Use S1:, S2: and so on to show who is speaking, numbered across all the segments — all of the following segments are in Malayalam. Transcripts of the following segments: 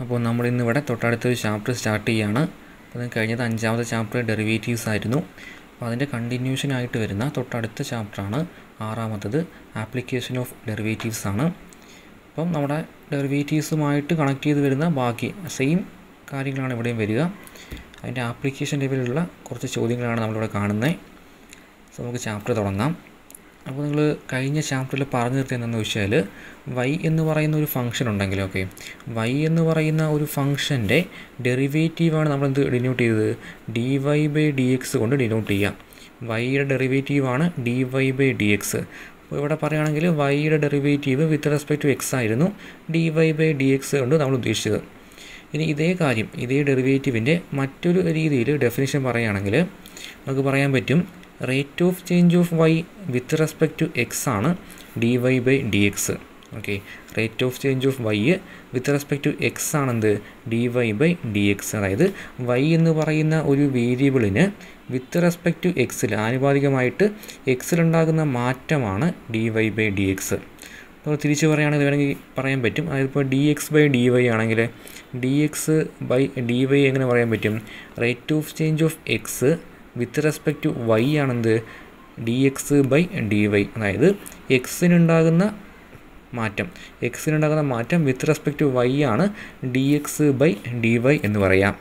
S1: അപ്പോൾ നമ്മൾ ഇന്നിവിടെ തൊട്ടടുത്തൊരു ചാപ്റ്റർ സ്റ്റാർട്ട് ചെയ്യുകയാണ് അപ്പോൾ കഴിഞ്ഞത് അഞ്ചാമത്തെ ചാപ്റ്റർ ഡെറിവേറ്റീവ്സ് ആയിരുന്നു. അപ്പോൾ അതിന്റെ കണ്ടിന്യൂഷൻ ആയിട്ട് വരുന്ന തൊട്ടടുത്ത ചാപ്റ്ററാണ് ആറാമത്തത് ആപ്ലിക്കേഷൻ ഓഫ് ഡെറിവേറ്റീവ്സ് ആണ്. അപ്പം നമ്മുടെ ഡെറിവേറ്റീവ്സുമായിട്ട് കണക്ട് ചെയ്ത് വരുന്ന ബാക്കി സെയിം കാര്യങ്ങളാണ് ഇവിടെയും വരിക. അതിന്റെ ആപ്ലിക്കേഷൻ ലെവലിലുള്ള കുറച്ച് ചോദ്യങ്ങളാണ് നമ്മളിവിടെ കാണുന്നത്. സോ നമുക്ക് ചാപ്റ്റർ തുടങ്ങാം. അപ്പോൾ നിങ്ങൾ കഴിഞ്ഞ ചാപ്റ്ററിൽ പറഞ്ഞു നിർത്തിയെന്നു വെച്ചാൽ വൈ എന്ന് പറയുന്ന ഒരു ഫംഗ്ഷൻ ഉണ്ടെങ്കിൽ ഓക്കെ വൈ എന്ന് പറയുന്ന ഒരു ഫംഗ്ഷന്റെ ഡെറിവേറ്റീവാണ് നമ്മൾ എന്ത് ഡിനോട്ട് ചെയ്തത്? D Y by D X കൊണ്ട് ഡിനോട്ട് ചെയ്യാം. വൈയുടെ ഡെറിവേറ്റീവാണ് D Y by D X അപ്പോൾ ഇവിടെ പറയുകയാണെങ്കിൽ വൈയുടെ derivative with respect to X ആയിരുന്നു D Y by D X കൊണ്ട് നമ്മൾ ഉദ്ദേശിച്ചത്. ഇനി ഇതേ കാര്യം ഇതേ ഡെറിവേറ്റീവിന്റെ മറ്റൊരു രീതിയിൽ ഡെഫിനിഷൻ പറയുകയാണെങ്കിൽ നമുക്ക് പറയാൻ പറ്റും rate of change of Y with respect to X ആണ് D Y by D X okay rate of change of Y with respect to X ആണെന്ത് D Y by D X അതായത് വൈ എന്ന് പറയുന്ന ഒരു വേരിയബിളിന് വിത്ത് റെസ്പെക്ട് ടു എക്സിൽ ആനുപാതികമായിട്ട് എക്സിലുണ്ടാകുന്ന മാറ്റമാണ് D Y by D X അപ്പോൾ തിരിച്ച് പറയുകയാണെങ്കിൽ വേണമെങ്കിൽ പറയാൻ പറ്റും. അതായത് ഇപ്പോൾ D X by D Y ആണെങ്കിൽ D X by D Y എങ്ങനെ പറയാൻ പറ്റും? Rate of change of X with respect to Y ആണെന്ത്? D X by D Y അതായത് എക്സിനുണ്ടാകുന്ന മാറ്റം എക്സിനുണ്ടാകുന്ന മാറ്റം വിത്ത് റെസ്പെക്ട് ടു വൈ ആണ് D X by D Y എന്ന് പറയാം.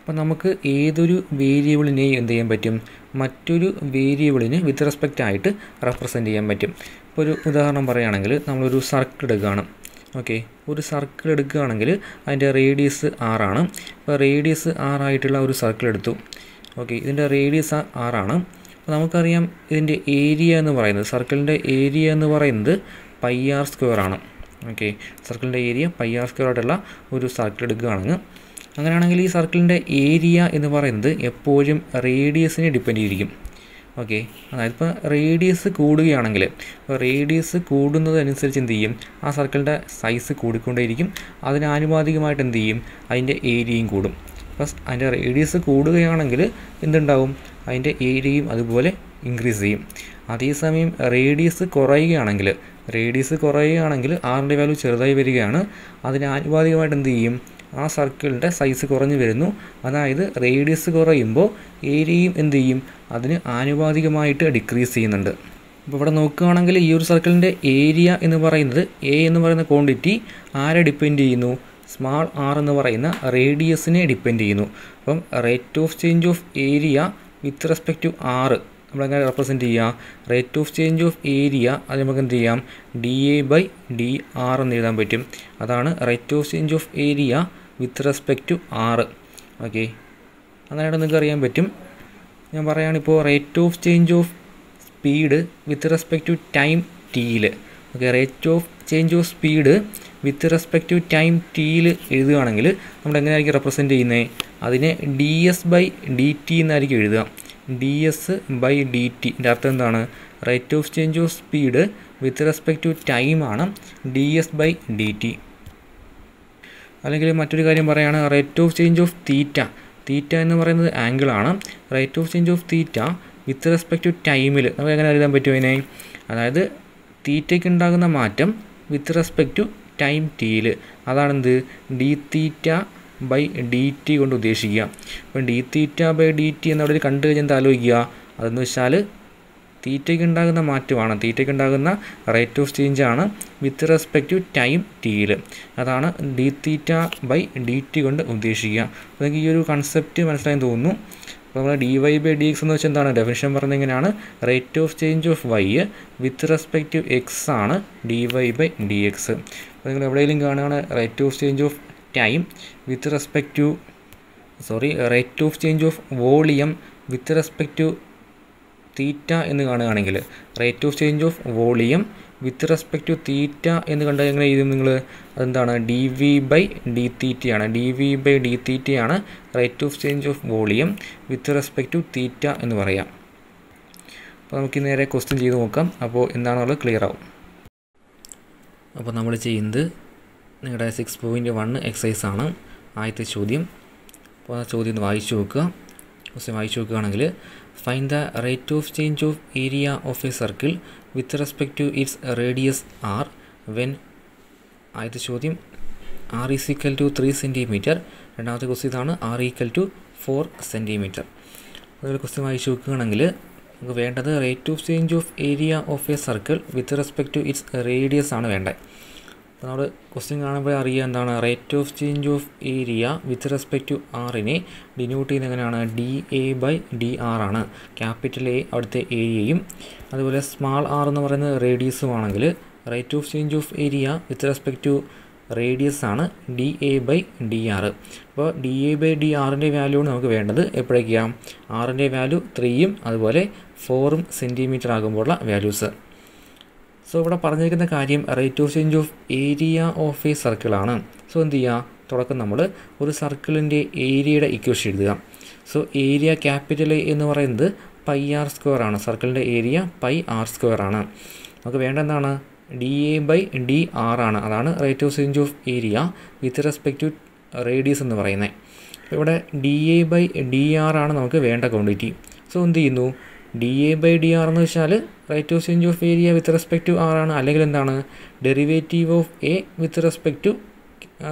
S1: അപ്പോൾ നമുക്ക് ഏതൊരു വേരിയബിളിനെയും എന്ത് ചെയ്യാൻ പറ്റും? മറ്റൊരു വേരിയബിളിന് വിത്ത് റെസ്പെക്റ്റ് ആയിട്ട് റെപ്രസെന്റ് ചെയ്യാൻ പറ്റും. ഇപ്പോൾ ഒരു ഉദാഹരണം പറയുകയാണെങ്കിൽ നമ്മളൊരു സർക്കിൾ എടുക്കുകയാണ്. ഓക്കെ ഒരു സർക്കിൾ എടുക്കുകയാണെങ്കിൽ അതിന്റെ റേഡിയസ് ആറാണ് ഇപ്പോൾ റേഡിയസ് ആറായിട്ടുള്ള ഒരു സർക്കിൾ എടുത്തു. ഓക്കെ ഇതിന്റെ റേഡിയസ് ആറാണ് അപ്പോൾ നമുക്കറിയാം ഇതിന്റെ ഏരിയ എന്ന് പറയുന്നത് സർക്കിളിന്റെ ഏരിയ എന്ന് പറയുന്നത് പൈ ആർ സ്ക്വയർ ആണ്. ഓക്കെ സർക്കിളിന്റെ ഏരിയ പൈ ആർ സ്ക്വയർ ആയിട്ടുള്ള ഒരു സർക്കിൾ എടുക്കുകയാണെങ്കിൽ അങ്ങനെയാണെങ്കിൽ ഈ സർക്കിളിന്റെ ഏരിയ എന്ന് പറയുന്നത് എപ്പോഴും റേഡിയസിനെ ഡിപ്പെൻഡ് ചെയ്തിരിക്കും. ഓക്കെ അതായത് ഇപ്പോൾ റേഡിയസ് കൂടുകയാണെങ്കിൽ ഇപ്പോൾ റേഡിയസ് കൂടുന്നതനുസരിച്ച് എന്ത് ചെയ്യും? ആ സർക്കിളിന്റെ സൈസ് കൂടിക്കൊണ്ടേയിരിക്കും. അതിനാനുപാതികമായിട്ട് എന്ത് ചെയ്യും? അതിന്റെ ഏരിയയും കൂടും. പ്ലസ് അതിന്റെ റേഡിയസ് കൂടുകയാണെങ്കിൽ എന്തുണ്ടാവും? അതിന്റെ ഏരിയയും അതുപോലെ ഇൻക്രീസ് ചെയ്യും. അതേസമയം റേഡിയസ് കുറയുകയാണെങ്കിൽ റേഡിയസ് കുറയുകയാണെങ്കിൽ ആറിന്റെ വാല്യൂ ചെറുതായി വരികയാണ്. അതിന് ആനുപാതികമായിട്ട് എന്ത് ചെയ്യും? ആ സർക്കിളിന്റെ സൈസ് കുറഞ്ഞു വരുന്നു. അതായത് റേഡിയസ് കുറയുമ്പോൾ ഏരിയയും എന്ത് ചെയ്യും? അതിന് ആനുപാതികമായിട്ട് ഡിക്രീസ് ചെയ്യുന്നുണ്ട്. അപ്പോൾ ഇവിടെ നോക്കുകയാണെങ്കിൽ ഈ ഒരു സർക്കിളിന്റെ ഏരിയ എന്ന് പറയുന്നത് എ എന്ന് പറയുന്ന ക്വാണ്ടിറ്റി ആരെ ഡിപ്പെൻഡ് ചെയ്യുന്നു? സ്മാൾ ആർ എന്ന് പറയുന്ന റേഡിയസിനെ ഡിപ്പെൻഡ് ചെയ്യുന്നു. അപ്പം rate of change of area with respect to R നമ്മളെങ്ങനെ റെപ്രസെന്റ് ചെയ്യുക rate of change of area അത് നമുക്ക് എന്ത് ചെയ്യാം? D A by D R എന്ന് എഴുതാൻ പറ്റും. അതാണ് rate of change of area with respect to R okay അങ്ങനെയാണ് നിങ്ങൾക്ക് അറിയാൻ പറ്റും. ഞാൻ പറയുകയാണിപ്പോൾ rate of change of speed with respect to time ടിയിൽ okay rate of change of speed with respect to time ടിയിൽ എഴുതുകയാണെങ്കിൽ നമ്മൾ എങ്ങനെയായിരിക്കും റെപ്രസെന്റ് ചെയ്യുന്നത്? അതിനെ D S by D T എന്നായിരിക്കും എഴുതുക. D S by D T എന്റെ അർത്ഥം എന്താണ്? Rate of change of speed with respect to ടൈമാണ് D S by D T അല്ലെങ്കിൽ മറ്റൊരു കാര്യം പറയുകയാണ് rate of change of theta theta എന്ന് പറയുന്നത് ആംഗിളാണ് rate of change of theta with respect to ടൈമിൽ നമുക്ക് എങ്ങനെ എഴുതാൻ പറ്റും അതിനെ? അതായത് തീറ്റയ്ക്ക് ഉണ്ടാകുന്ന മാറ്റം വിത്ത് റെസ്പെക്റ്റ് ടു ടൈം ടിയിൽ അതാണെന്ത്? D theta by d t കൊണ്ട് ഉദ്ദേശിക്കുക. അപ്പം d theta by d t എന്നവിടെ കണ്ടു കഴിഞ്ഞാൽ എന്താ ആലോചിക്കുക? അതെന്ന് വെച്ചാൽ തീറ്റയ്ക്ക് ഉണ്ടാകുന്ന മാറ്റമാണ്. തീറ്റയ്ക്ക് ഉണ്ടാകുന്ന റേറ്റ് ഓഫ് ചേഞ്ച് ആണ് വിത്ത് റെസ്പെക്ട് ടു ടൈം ടിയിൽ അതാണ് d theta by d t കൊണ്ട് ഉദ്ദേശിക്കുക. അപ്പോൾ നിങ്ങൾക്ക് ഈ ഒരു കൺസെപ്റ്റ് മനസ്സിലായെന്ന് തോന്നുന്നു. അപ്പോൾ നമ്മൾ d y by d x എന്ന് വെച്ചാൽ എന്താണ്? ഡെഫിനിഷൻ പറഞ്ഞത് എങ്ങനെയാണ്? Rate of change of y with respect to x ആണ് d y by d x അപ്പോൾ നിങ്ങൾ എവിടെയെങ്കിലും കാണുകയാണ് rate of change of time with respect to sorry rate of change of volume with respect to theta എന്ന് കാണുകയാണെങ്കിൽ rate of change of volume with respect to theta എന്ന് കണ്ടാൽ എങ്ങനെ എഴുതും നിങ്ങൾ? അതെന്താണ്? ഡി വി ബൈ ഡി തീറ്റയാണ് ഡി വി ബൈ ഡി തീറ്റയാണ് rate of change of volume with respect to theta എന്ന് പറയാം. അപ്പോൾ നമുക്ക് നേരെ ക്വസ്റ്റ്യൻ ചെയ്ത് നോക്കാം. അപ്പോൾ എന്താണെന്നുള്ളത് ക്ലിയർ ആവും. അപ്പോൾ നമ്മൾ ചെയ്യുന്നത് നിങ്ങളുടെ സിക്സ് പോയിന്റ് വൺ എക്സസൈസ് ആണ്. ആദ്യത്തെ ചോദ്യം. അപ്പോൾ ആ ചോദ്യം വായിച്ചു നോക്കുക. ക്വസ്റ്റ്യൻ വായിച്ചു നോക്കുകയാണെങ്കിൽ find the rate of change of area of a circle with respect to its radius r when ആദ്യത്തെ ചോദ്യം r is equal to three centimetre രണ്ടാമത്തെ ക്വസ്റ്റ്യൻ ഇതാണ് r equal to four centimetre അതുപോലെ ക്വസ്റ്റ്യൻ വായിച്ചു നോക്കുകയാണെങ്കിൽ നമുക്ക് വേണ്ടത് rate of change of area of a circle with respect to its radius ആണ് വേണ്ടത്. അപ്പോൾ നമ്മൾ ക്വസ്റ്റ്യൻ കാണുമ്പോൾ അറിയുക എന്താണ്? Rate of change of area with respect to ആറിനെ ഡിനോട്ട് ചെയ്യുന്നത് എങ്ങനെയാണ്? D A by d r ആണ്. ക്യാപിറ്റൽ എ അവിടുത്തെ ഏരിയയും അതുപോലെ സ്മാൾ ആർ എന്ന് പറയുന്നത് റേഡിയസും ആണെങ്കിൽ rate of change of area with respect to radius ആണ് d A by d r അപ്പോൾ ഡി എ ബൈ ഡി ആറിന്റെ വാല്യൂ ആണ് നമുക്ക് വേണ്ടത് എപ്പോഴേക്കാം? ആറിന്റെ വാല്യൂ ത്രീയും അതുപോലെ ഫോറും സെന്റിമീറ്റർ ആകുമ്പോഴുള്ള വാല്യൂസ് സോ ഇവിടെ പറഞ്ഞിരിക്കുന്ന കാര്യം rate of change of area of a സർക്കിളാണ് so എന്ത് ചെയ്യുക? തുടക്കം നമ്മൾ ഒരു സർക്കിളിന്റെ ഏരിയയുടെ ഇക്വേഷൻ എഴുതുക. സോ ഏരിയ ക്യാപിറ്റൽ എന്ന് പറയുന്നത് പൈ ആർ സ്ക്വയർ ആണ്. സർക്കിളിന്റെ ഏരിയ പൈ ആർ സ്ക്വയർ ആണ്. നമുക്ക് വേണ്ട എന്താണ്? D A by D R ആണ്. അതാണ് rate of change of area with respect to radius എന്ന് പറയുന്നത്. ഇവിടെ D A by D R ആണ് നമുക്ക് വേണ്ട ക്വാണ്ടിറ്റി സോ എന്ത് ചെയ്യുന്നു? D A by D R എന്ന് വെച്ചാൽ rate of change of area with respect to R ആണ്. അല്ലെങ്കിൽ എന്താണ്? Derivative of A with respect to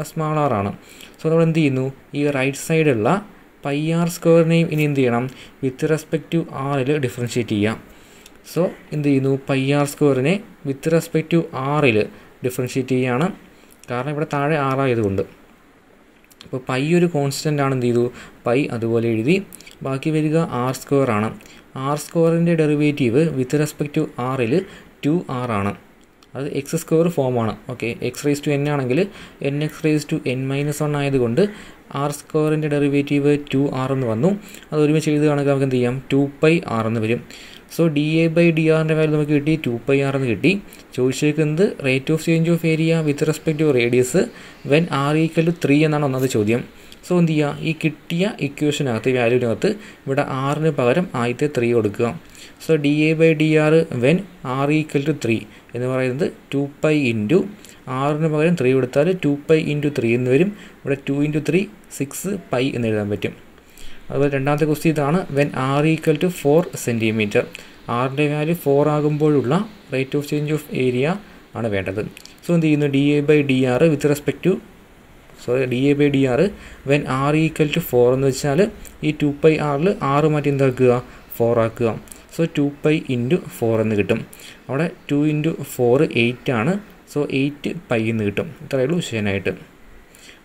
S1: small R ആണ്. സോ നമ്മൾ എന്ത് ചെയ്യുന്നു? ഈ റൈറ്റ് സൈഡുള്ള പൈ ആർ സ്ക്വയറിനെയും ഇനി എന്ത് ചെയ്യണം? വിത്ത് റെസ്പെക്ട് ടു ആറിൽ ഡിഫറൻഷ്യേറ്റ് ചെയ്യാം. സോ എന്ത് ചെയ്യുന്നു? പൈ ആർ സ്ക്വയറിനെ വിത്ത് റെസ്പെക്ട് ടു ആറിൽ ഡിഫറൻഷ്യേറ്റ് ചെയ്യുകയാണ് കാരണം ഇവിടെ താഴെ ആറായതുകൊണ്ട് അപ്പോൾ പൈ ഒരു കോൺസ്റ്റന്റ് ആണ് എന്ത് ചെയ്തു? പൈ അതുപോലെ എഴുതി. ബാക്കി വരിക ആർ സ്ക്വയർ ആണ്. ആർ സ്ക്വയറിന്റെ ഡെറിവേറ്റീവ് വിത്ത് റെസ്പെക്ട് ടു ആറിൽ ടു ആർ ആണ്. അത് എക്സ് സ്ക്വയർ ഫോമാണ് okay x raise to n ആണെങ്കിൽ n x raise to n minus one ആയതുകൊണ്ട് ആർ സ്ക്വയറിന്റെ ഡെറിവേറ്റീവ് ടു ആർ എന്ന് വന്നു. അത് ഒരുമിച്ച് എഴുതുകയാണെങ്കിൽ നമുക്ക് എന്ത് ചെയ്യാം? ടു പൈ ആർ എന്ന് വരും. So d A by d ആറിന്റെ വാല്യൂ നമുക്ക് കിട്ടി. ടു പൈ ആർ എന്ന് കിട്ടി. ചോദിച്ചേക്കുന്നത് rate of change of area with respect to radius when r equal to three എന്നാണ് ഒന്നാമത് ചോദ്യം. സോ എന്ത് ചെയ്യുക ഈ കിട്ടിയ ഇക്വേഷനകത്ത് ഈ വാല്യൂവിനകത്ത് ഇവിടെ ആറിന് പകരം ആദ്യത്തെ ത്രീ കൊടുക്കുക. So d A by d r when r equal to three എന്ന് പറയുന്നത് ടു പൈ ഇന്റു ആറിന് പകരം ത്രീ കൊടുത്താൽ ടു പൈ ഇന്റു ത്രീ എന്ന് വരും. ഇവിടെ two into three six pi എന്ന് എഴുതാൻ പറ്റും. അതുപോലെ രണ്ടാമത്തെ ക്വസ്റ്റ്യൻ ഇതാണ്. When R equal to four centimetre ആറിന്റെ value four ആകുമ്പോഴുള്ള rate of change of area ആണ് വേണ്ടത്. സോ എന്ത് ചെയ്യുന്നു? D A by D R with respect to sorry D A by D R when R equal to four എന്ന് വെച്ചാൽ ഈ ടു പൈ ആറിൽ ആറ് മാറ്റി എന്താക്കുക? ഫോർ ആക്കുക. So two pi into four എന്ന് കിട്ടും. അവിടെ ടു ഇന്റു ഫോർ എയ്റ്റ് ആണ്. സോ എയ്റ്റ് പൈ എന്ന് കിട്ടും. ഇത്രയേ ഉള്ളൂ ശരിയായിട്ട്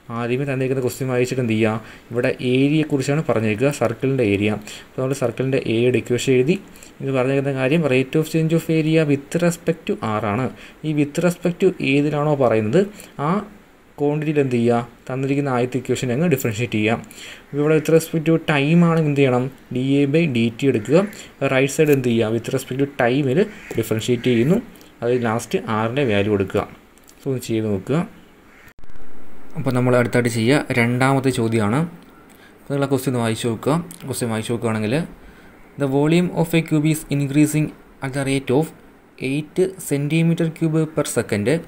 S1: ആദ്യമേ തന്നിരിക്കുന്ന ക്വസ്റ്റ്യൻ വായിച്ചിട്ട് എന്ത് ചെയ്യുക ഇവിടെ ഏരിയയെക്കുറിച്ചാണ് പറഞ്ഞിരിക്കുക സർക്കിളിന്റെ ഏരിയ അപ്പോൾ നമ്മൾ സർക്കിളിന്റെ ഏരിയയുടെ ഇക്വേഷൻ എഴുതി. ഇത് പറഞ്ഞിരിക്കുന്ന കാര്യം rate of change of area with respect to ആറാണ് ഈ വിത്ത് റെസ്പെക്റ്റ് ടു ഏതിലാണോ പറയുന്നത്? ആ ക്വാണ്ടിറ്റിയിൽ എന്ത് ചെയ്യുക തന്നിരിക്കുന്ന ആദ്യത്തെ ഇക്വേഷൻ അങ്ങ് ഡിഫറൻഷ്യേറ്റ് ചെയ്യാം? ഇവിടെ വിത്ത് റെസ്പെക്ട് ടു ടൈം ആണെങ്കിൽ എന്ത് ചെയ്യണം? D A by d t എടുക്കുക. റൈറ്റ് സൈഡ് എന്ത് ചെയ്യുക വിത്ത് റെസ്പെക്ട് ടു ടൈമിൽ ഡിഫറൻഷ്യേറ്റ് ചെയ്യുന്നു. അത് ലാസ്റ്റ് ആറിന്റെ വാല്യൂ കൊടുക്കുക. സോ ഒന്ന് ചെയ്ത് നോക്കുക. അപ്പോൾ നമ്മൾ അടുത്തായിട്ട് ചെയ്യുക രണ്ടാമത്തെ ചോദ്യമാണ് നിങ്ങളെ ക്വസ്റ്റ്യൻ ഒന്ന് വായിച്ചു നോക്കുക. ക്വസ്റ്റ്യൻ വായിച്ചു നോക്കുകയാണെങ്കിൽ the volume of a cube is increasing at the rate of eight centimetre cube per second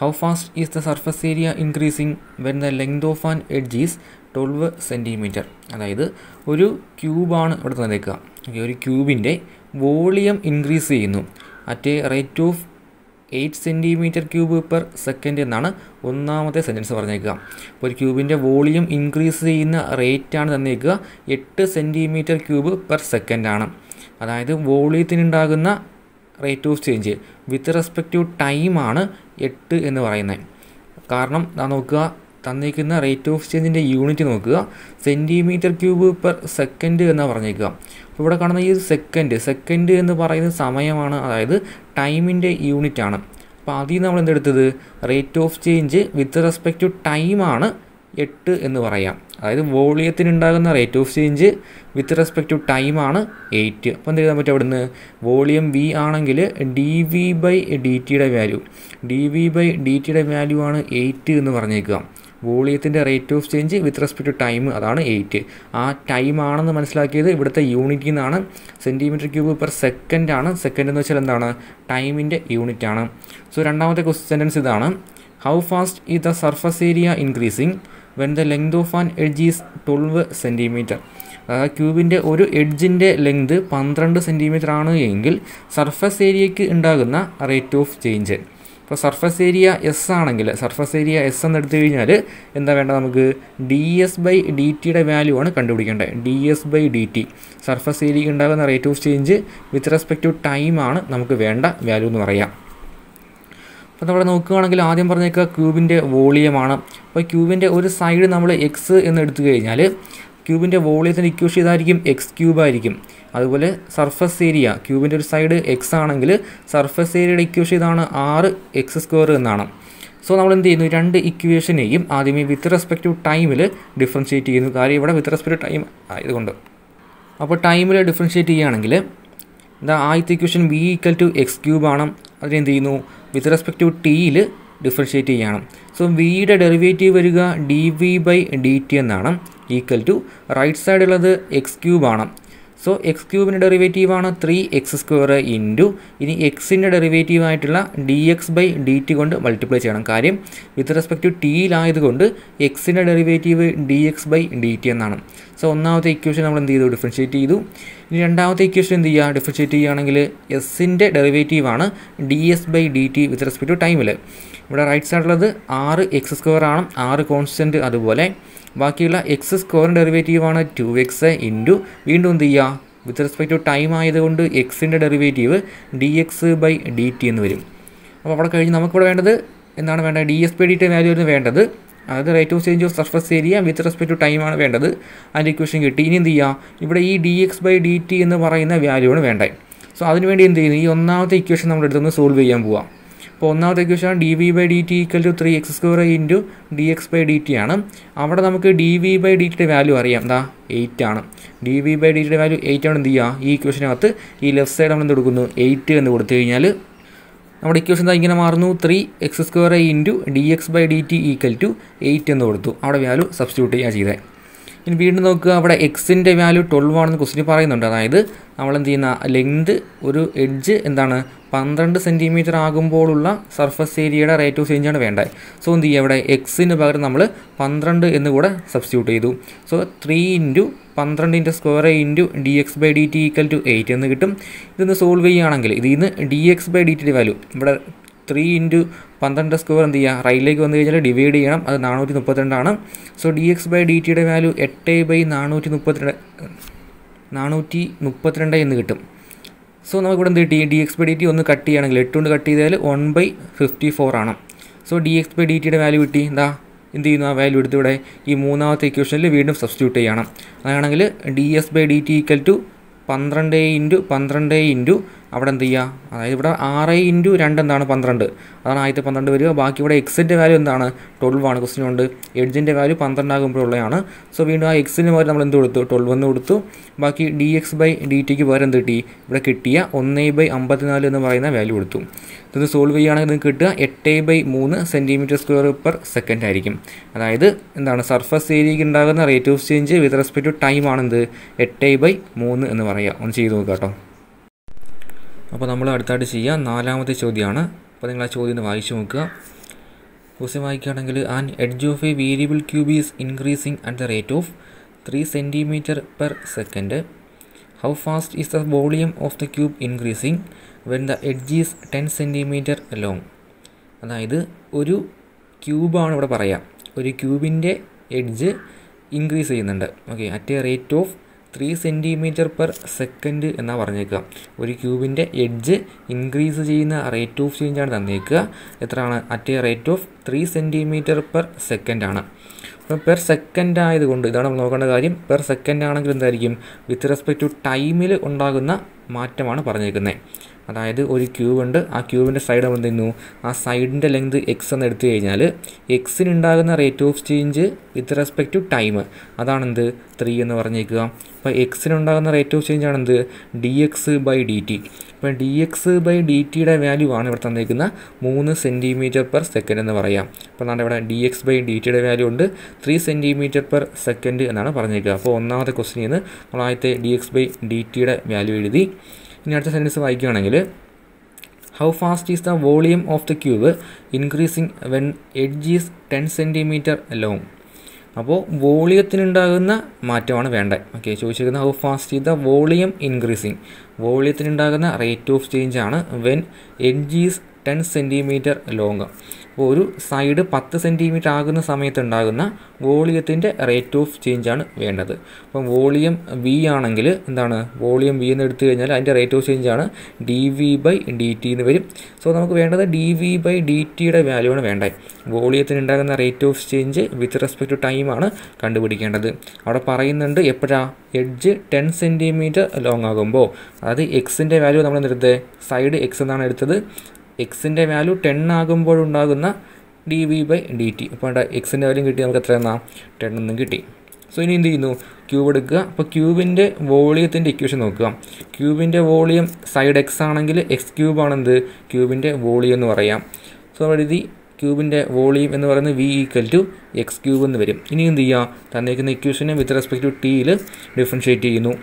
S1: how fast is the surface area increasing when the length of an edge is twelve centimetre അതായത് ഒരു ക്യൂബാണ് ഇവിടെ തന്നേക്കുക ഒരു ക്യൂബിന്റെ വോളിയം ഇൻക്രീസ് ചെയ്യുന്നു. At a rate of eight centimetre cube per second എന്നാണ് ഒന്നാമത്തെ സെന്റൻസ് പറഞ്ഞേക്കുക. അപ്പോൾ ഒരു ക്യൂബിന്റെ വോളിയം ഇൻക്രീസ് ചെയ്യുന്ന റേറ്റാണ് തന്നേക്കുക എട്ട് സെന്റിമീറ്റർ ക്യൂബ് പെർ സെക്കൻഡാണ് അതായത് വോളിയത്തിനുണ്ടാകുന്ന rate of change with respect to ടൈമാണ് എട്ട് എന്ന് പറയുന്നത്. കാരണം നാ നോക്കുക തന്നിരിക്കുന്ന റേറ്റ് ഓഫ് ചേഞ്ചിന്റെ യൂണിറ്റ് നോക്കുക സെന്റിമീറ്റർ ക്യൂബ് പെർ സെക്കൻഡ് എന്നാണ് പറഞ്ഞേക്കുക. അപ്പോൾ ഇവിടെ കാണുന്ന ഈ സെക്കൻഡ് സെക്കൻഡ് എന്ന് പറയുന്ന സമയമാണ് അതായത് ടൈമിന്റെ യൂണിറ്റ് ആണ്. അപ്പോൾ ആദ്യം നമ്മൾ എന്തെടുത്തത്? Rate of change with respect to ടൈമാണ് എട്ട് എന്ന് പറയാം. അതായത് വോളിയത്തിനുണ്ടാകുന്ന rate of change with respect to ആണ് എയ്റ്റ് അപ്പോൾ എന്ത് എഴുതാൻ പറ്റും അവിടുന്ന്? വോളിയം വി ആണെങ്കിൽ ഡി വി ബൈ ഡി ടിയുടെ value d v by d ടിയുടെ വാല്യൂ ആണ് എയ്റ്റ് എന്ന് പറഞ്ഞേക്കുക. വോളിയത്തിന്റെ rate of change with respect to time അതാണ് എയ്റ്റ് ആ ടൈം ആണെന്ന് മനസ്സിലാക്കിയത് ഇവിടുത്തെ യൂണിറ്റിൽ നിന്നാണ് സെന്റിമീറ്റർ ക്യൂബ് പെർ സെക്കൻഡ് ആണ്. സെക്കൻഡ് എന്ന് വെച്ചാൽ എന്താണ്? ടൈമിന്റെ യൂണിറ്റ് ആണ്. സോ രണ്ടാമത്തെ സെന്റൻസ് ഇതാണ്. How fast is the surface area increasing when the length of an edge is twelve centimetre അതായത് ക്യൂബിന്റെ ഒരു എഡ്ജിന്റെ ലെങ്ത് പന്ത്രണ്ട് സെന്റിമീറ്റർ ആണ് എങ്കിൽ സർഫസ് ഏരിയയ്ക്ക് ഉണ്ടാകുന്ന റേറ്റ് ഓഫ് ചേഞ്ച് ഇപ്പോൾ സർഫസ് ഏരിയ എസ് ആണെങ്കിൽ സർഫസ് ഏരിയ എസ് എന്ന് എടുത്തു കഴിഞ്ഞാൽ എന്താ വേണ്ടത് നമുക്ക്? ഡി എസ് ബൈ ഡി ടിയുടെ വാല്യൂ ആണ് കണ്ടുപിടിക്കേണ്ടത്. D s by d t surface ഏരിയയ്ക്ക് ഉണ്ടാകുന്ന rate of change with respect to time ആണ് നമുക്ക് വേണ്ട വാല്യൂ എന്ന് പറയാം. അപ്പോൾ നമ്മൾ നോക്കുകയാണെങ്കിൽ ആദ്യം പറഞ്ഞേക്കുക ക്യൂബിന്റെ വോളിയമാണ്. അപ്പോൾ ക്യൂബിന്റെ ഒരു സൈഡ് നമ്മൾ എക്സ് എന്ന് എടുത്തു കഴിഞ്ഞാൽ ക്യൂബിന്റെ വോളിയത്തിന്റെ ഇക്വേഷൻ ഇതായിരിക്കും എക്സ് ക്യൂബ് ആയിരിക്കും. അതുപോലെ സർഫസ് ഏരിയ ക്യൂബിന്റെ ഒരു സൈഡ് എക്സ് ആണെങ്കിൽ സർഫസ് ഏരിയയുടെ ഇക്വേഷൻ ഇതാണ് ആറ് എക്സ് സ്ക്വയർ എന്നാണ്. സോ നമ്മൾ എന്ത് ചെയ്യുന്നു? രണ്ട് ഇക്വേഷനെയും ആദ്യമേ വിത്ത് റെസ്പെക്ട് ടു ടൈമിൽ ഡിഫറൻഷ്യേറ്റ് ചെയ്യുന്നു. കാര്യം ഇവിടെ വിത്ത് റെസ്പെക്ട് ടൈം ആയതുകൊണ്ട്. അപ്പോൾ ടൈമിൽ ഡിഫറൻഷ്യേറ്റ് ചെയ്യുകയാണെങ്കിൽ എന്താ ആദ്യത്തെ equation v equal to x cube ആണ്. അതിനെന്ത് ചെയ്യുന്നു? വിത്ത് റെസ്പെക്റ്റ് ടു ടിയിൽ ഡിഫറൻഷ്യേറ്റ് ചെയ്യണം. സോ വിയുടെ ഡെറിവേറ്റീവ് വരിക d v by d t എന്നാണ്. ഈക്വൽ ടു റൈറ്റ് സൈഡുള്ളത് എക്സ് ക്യൂബ് ആണ്. സോ എക്സ് ക്യൂബിന്റെ ഡെറിവേറ്റീവ് ആണ് ത്രീ എക്സ് സ്ക്വയർ ഇന്റു ഇനി എക്സിന്റെ ഡെറിവേറ്റീവായിട്ടുള്ള d x by d t കൊണ്ട് മൾട്ടിപ്ലൈ ചെയ്യണം. കാര്യം വിത്ത് റെസ്പെക്ട് ടു ടിയിലായതുകൊണ്ട് എക്സിന്റെ derivative d x by d t എന്നാണ്. സോ ഒന്നാമത്തെ ഇക്വേഷൻ നമ്മൾ എന്ത് ചെയ്തു? ഡിഫറൻഷ്യേറ്റ് ചെയ്തു. ഇനി രണ്ടാമത്തെ ഇക്വേഷൻ എന്ത് ചെയ്യുക? ഡിഫറൻഷ്യേറ്റ് ചെയ്യുകയാണെങ്കിൽ എസിന്റെ ഡെറിവേറ്റീവ് ആണ് d s by d t with respect to ടൈമിൽ ഇവിടെ റൈറ്റ് സൈഡിലുള്ളത് ആറ് എക്സ് സ്ക്വയർ ആണ്. ആറ് കോൺസ്റ്റന്റ് അതുപോലെ ബാക്കിയുള്ള എക്സ് സ്ക്വയർ ഡെറിവേറ്റീവ് ആണ് ടു എക്സ് ഇന്റു വീണ്ടും എന്ത് ചെയ്യുക വിത്ത് റെസ്പെക്ട് ടു ടൈം ആയതുകൊണ്ട് എക്സിന്റെ derivative d x by d t എന്ന് വരും. അപ്പോൾ അവിടെ കഴിഞ്ഞ് നമുക്കിവിടെ വേണ്ടത് എന്താണ് വേണ്ടത്? D s by d t value ആണ് വേണ്ടത്. അതായത് rate of change of surface area with respect to time ആണ് വേണ്ടത്. അതിന്റെ ഇക്വേഷൻ കിട്ടി. ഇനി എന്ത് ചെയ്യുക ഇവിടെ ഈ d x by d t എന്ന് പറയുന്ന വാല്യൂ ആണ് വേണ്ടത്. സോ അതിനുവേണ്ടി എന്ത് ചെയ്യുന്നു? ഈ ഒന്നാമത്തെ ഇക്വേഷൻ നമ്മൾ എടുത്തൊന്ന് സോൾവ് ചെയ്യാൻ പോവാം. അപ്പോൾ ഒന്നാമത്തെ equation d v by d t equal to three x square into d x by d t ആണ്. അവിടെ നമുക്ക് ഡി വി ബൈ ഡി ടിയുടെ വാല്യൂ അറിയാം. എന്താ എയ്റ്റ് ആണ്. ഡി വി ബൈ ഡി ടിയുടെ വാല്യൂ എയ്റ്റ് ആണ്. എന്ത് ചെയ്യുക ഈ ഇക്വേഷനകത്ത് ഈ ലെഫ്റ്റ് സൈഡ് നമ്മൾ എന്ത് കൊടുക്കുന്നു? എയ്റ്റ് എന്ന് കൊടുത്തു കഴിഞ്ഞാൽ നമ്മുടെ ഇക്വേഷൻ ഇങ്ങനെ മാറുന്നു. Three x square into d x by d t equal to eight എന്ന് കൊടുത്തു. അവിടെ വാല്യൂ സബ്സ്റ്റിറ്റ്യൂട്ട് ചെയ്യുക ചെയ്തേ. ഇനി വീണ്ടും നോക്കുക. അവിടെ എക്സിന്റെ വാല്യൂ ട്വൽവ് ആണെന്ന് ക്വസ്റ്റിന് പറയുന്നുണ്ട്. അതായത് നമ്മൾ എന്ത് ചെയ്യുന്ന? ലെങ്ത് ഒരു എഡ്ജ് എന്താണ്? പന്ത്രണ്ട് സെന്റിമീറ്റർ ആകുമ്പോഴുള്ള സർഫസ് ഏരിയയുടെ റേറ്റ് ഓഫ് ചേഞ്ചാണ് വേണ്ടത്. സോ എന്ത് ചെയ്യുക? ഇവിടെ എക്സിന് പകരം നമ്മൾ പന്ത്രണ്ട് എന്ന് കൂടെ സബ്സ്റ്റിറ്റ്യൂട്ട് ചെയ്തു. So three into പന്ത്രണ്ടിന്റെ square into d x by d t equal to eight എന്ന് കിട്ടും. ഇതൊന്ന് സോൾവ് ചെയ്യുകയാണെങ്കിൽ ഇതിൽ നിന്ന് ഡി എക്സ് ബൈ ഡി ടിയുടെ വാല്യൂ ഇവിടെ ത്രീ ഇന്റു പന്ത്രണ്ട് സ്ക്വയർ എന്ത് ചെയ്യുക? റൈറ്റിലേക്ക് വന്നു കഴിഞ്ഞാൽ ഡിവൈഡ് ചെയ്യണം. അത് നാനൂറ്റി മുപ്പത്തിരണ്ടാണ് so d x by d ടിയുടെ വാല്യൂ എട്ട് ബൈ നാനൂറ്റി മുപ്പത്തിരണ്ട് നാനൂറ്റി മുപ്പത്തിരണ്ട് എന്ന് കിട്ടും. സോ നമുക്കിവിടെ എന്ത് കിട്ടി d x by d t ഒന്ന് കട്ട് ചെയ്യുകയാണെങ്കിൽ എട്ട് കൊണ്ട് കട്ട് ചെയ്താൽ വൺ ബൈ ഫിഫ്റ്റി ഫോർ ആണ്. So d x by d ടിയുടെ വാല്യൂ കിട്ടി. എന്താ എന്ത് ചെയ്യുന്നു? ആ വാല്യൂ എടുത്ത് ഇവിടെ ഈ മൂന്നാമത്തെ ഇക്വേഷനിൽ വീണ്ടും സബ്സ്റ്റിറ്റ്യൂട്ട് ചെയ്യണം. അതാണെങ്കിൽ d s by d t equal to പന്ത്രണ്ട് ഇന്റു പന്ത്രണ്ട് ഇന്റു അവിടെ എന്ത് ചെയ്യുക അതായത് ഇവിടെ ആറ് ഇന്റു രണ്ട് എന്താണ്? പന്ത്രണ്ട്. അതാണ് ആദ്യത്തെ പന്ത്രണ്ട് വരിക. ബാക്കി ഇവിടെ എക്സിന്റെ വാല്യൂ എന്താണ്? ട്വൽവ് ആണ്. ക്വസ്റ്റ്യൻ ഉണ്ട്. എഡ്ജിന്റെ വാല്യൂ പന്ത്രണ്ട് ആകുമ്പോഴുള്ളതാണ് സോ വീണ്ടും ആ എക്സിന് പകരം നമ്മൾ എന്ത് കൊടുത്തു? ട്വൽവ് എന്ന് കൊടുത്തു. ബാക്കി ഡി എക്സ് ബൈ ഡി ടിക്ക് പകരം എന്ത് കിട്ടി? ഇവിടെ കിട്ടിയ ഒന്ന് ബൈ അമ്പത്തിനാല് എന്ന് പറയുന്ന വാല്യൂ കൊടുത്തു. ഇത് സോൾവ് ചെയ്യുകയാണെങ്കിൽ നിങ്ങൾക്ക് കിട്ടുക എട്ട് ബൈ മൂന്ന് സെന്റിമീറ്റർ സ്ക്വയർ പെർ സെക്കൻഡ് ആയിരിക്കും. അതായത് എന്താണ്? സർഫസ് ഏരിയയ്ക്ക് ഉണ്ടാകുന്ന rate of change with respect to time ആണെന്ത്? എട്ട് ബൈ മൂന്ന് എന്ന് പറയുക. ഒന്ന് ചെയ്ത് നോക്കുക കേട്ടോ. അപ്പോൾ നമ്മൾ അടുത്തായിട്ട് ചെയ്യുക നാലാമത്തെ ചോദ്യമാണ്. അപ്പോൾ നിങ്ങൾ ആ ചോദ്യം ഒന്ന് വായിച്ചു നോക്കുക. ക്വസ്റ്റ്യൻ വായിക്കുകയാണെങ്കിൽ and edge of a variable cube is increasing at the rate of three centimetre per second how fast is the volume of the cube increasing when the edge is ten centimetre long അതായത് ഒരു ക്യൂബാണ് ഇവിടെ പറയാം. ഒരു ക്യൂബിന്റെ എഡ്ജ് ഇൻക്രീസ് ചെയ്യുന്നുണ്ട്. Okay at a rate of three centimetre per second എന്നാണ് പറഞ്ഞേക്കുക. ഒരു ക്യൂബിന്റെ എഡ്ജ് ഇൻക്രീസ് ചെയ്യുന്ന റേറ്റ് ഓഫ് ചേഞ്ചാണ് തന്നേക്കുക. എത്രയാണ്? At a rate of three centimetre per second ആണ്. അപ്പം പെർ സെക്കൻഡ് ആയതുകൊണ്ട് ഇതാണ് നമ്മൾ നോക്കേണ്ട കാര്യം പെർ സെക്കൻഡ് ആണെങ്കിൽ എന്തായിരിക്കും? വിത്ത് റെസ്പെക്ട് ടു ടൈമിൽ ഉണ്ടാകുന്ന മാറ്റമാണ് പറഞ്ഞേക്കുന്നത്. അതായത് ഒരു ക്യൂബ് ഉണ്ട്. ആ ക്യൂബിന്റെ സൈഡ് നമ്മൾ ചെയ്യുന്നു ആ സൈഡിന്റെ ലെങ്ത് എക്സ് എന്ന് എടുത്തു കഴിഞ്ഞാൽ എക്സിന് ഉണ്ടാകുന്ന rate of change with respect to time അതാണെന്ത്? Three എന്ന് പറഞ്ഞേക്കുക. അപ്പോൾ എക്സിന് ഉണ്ടാകുന്ന rate of change ആണെന്ത്? D X by D T അപ്പോൾ ഡി എക്സ് ബൈ ഡി ടിയുടെ വാല്യൂ ആണ് ഇവിടെ തന്നേക്കുന്ന മൂന്ന് സെന്റിമീറ്റർ പെർ സെക്കൻഡ് എന്ന് പറയാം. അപ്പോൾ നമ്മുടെ ഇവിടെ ഡി എക്സ് ബൈ ഡി ടിയുടെ വാല്യൂ ഉണ്ട്. ത്രീ സെന്റിമീറ്റർ പെർ സെക്കൻഡ് എന്നാണ് പറഞ്ഞേക്കുക. അപ്പോൾ ഒന്നാമത്തെ ക്വസ്റ്റിനിൽ നിന്ന് നമ്മൾ ആദ്യത്തെ ഡി എക്സ് ബൈ ഡി ടിയുടെ വാല്യൂ എഴുതി. ഇനി അടുത്ത സെന്റൻസ് വായിക്കുകയാണെങ്കിൽ how fast is the volume of the cube increasing when edge is ten centimetre long അപ്പോൾ വോളിയത്തിനുണ്ടാകുന്ന മാറ്റമാണ് വേണ്ടത്. ഓക്കെ ചോദിച്ചിരിക്കുന്നത് how fast is the volume increasing വോളിയത്തിനുണ്ടാകുന്ന rate of change ആണ് when edge is ten centimetre long ഒരു സൈഡ് പത്ത് സെന്റിമീറ്റർ ആകുന്ന സമയത്ത് ഉണ്ടാകുന്ന വോളിയത്തിന്റെ റേറ്റ് ഓഫ് ചേഞ്ച് ആണ് വേണ്ടത്. അപ്പം വോളിയം വി ആണെങ്കിൽ എന്താണ്? വോളിയം വി എന്ന് എടുത്തു കഴിഞ്ഞാൽ അതിന്റെ റേറ്റ് ഓഫ് ചേഞ്ച് ആണ് D V by D T എന്ന് വരും. സോ നമുക്ക് വേണ്ടത് ഡി വി ബൈ ഡി ടിയുടെ വാല്യൂ ആണ് വേണ്ടത്. വോളിയത്തിന് ഉണ്ടാകുന്ന rate of change with respect to ടൈമാണ് കണ്ടുപിടിക്കേണ്ടത്. അവിടെ പറയുന്നുണ്ട് എപ്പോഴാണ് എഡ്ജ് ടെൻ സെന്റിമീറ്റർ ലോങ് ആകുമ്പോൾ. അതായത് എക്സിന്റെ വാല്യൂ നമ്മൾ എന്തെടുത്ത് സൈഡ് എക്സ് എന്നാണ് എടുത്തത്. എക്സിന്റെ value ten ആകുമ്പോഴുണ്ടാകുന്ന D V by D T അപ്പോൾ എക്സിന്റെ വാല്യൂ കിട്ടി നമുക്ക് എത്ര എന്നാ ടെൻ എന്നും കിട്ടി. സോ ഇനി എന്ത് ചെയ്യുന്നു? ക്യൂബ് എടുക്കുക. അപ്പോൾ ക്യൂബിന്റെ വോളിയത്തിന്റെ ഇക്വേഷൻ നോക്കുക. ക്യൂബിന്റെ വോളിയം സൈഡ് എക്സ് ആണെങ്കിൽ എക്സ് ക്യൂബ് ആണെന്ത്? ക്യൂബിന്റെ വോളിയം എന്ന് പറയാം. സോ എഴുതി ക്യൂബിന്റെ വോളിയം എന്ന് പറയുന്നത് V equal to X cube എന്ന് വരും. ഇനി എന്ത് ചെയ്യുക? തന്നേക്കുന്ന ഇക്വേഷനെ വിത്ത് റെസ്പെക്ട് ടു ടിയിൽ ഡിഫറൻഷ്യേറ്റ് ചെയ്യുന്നു.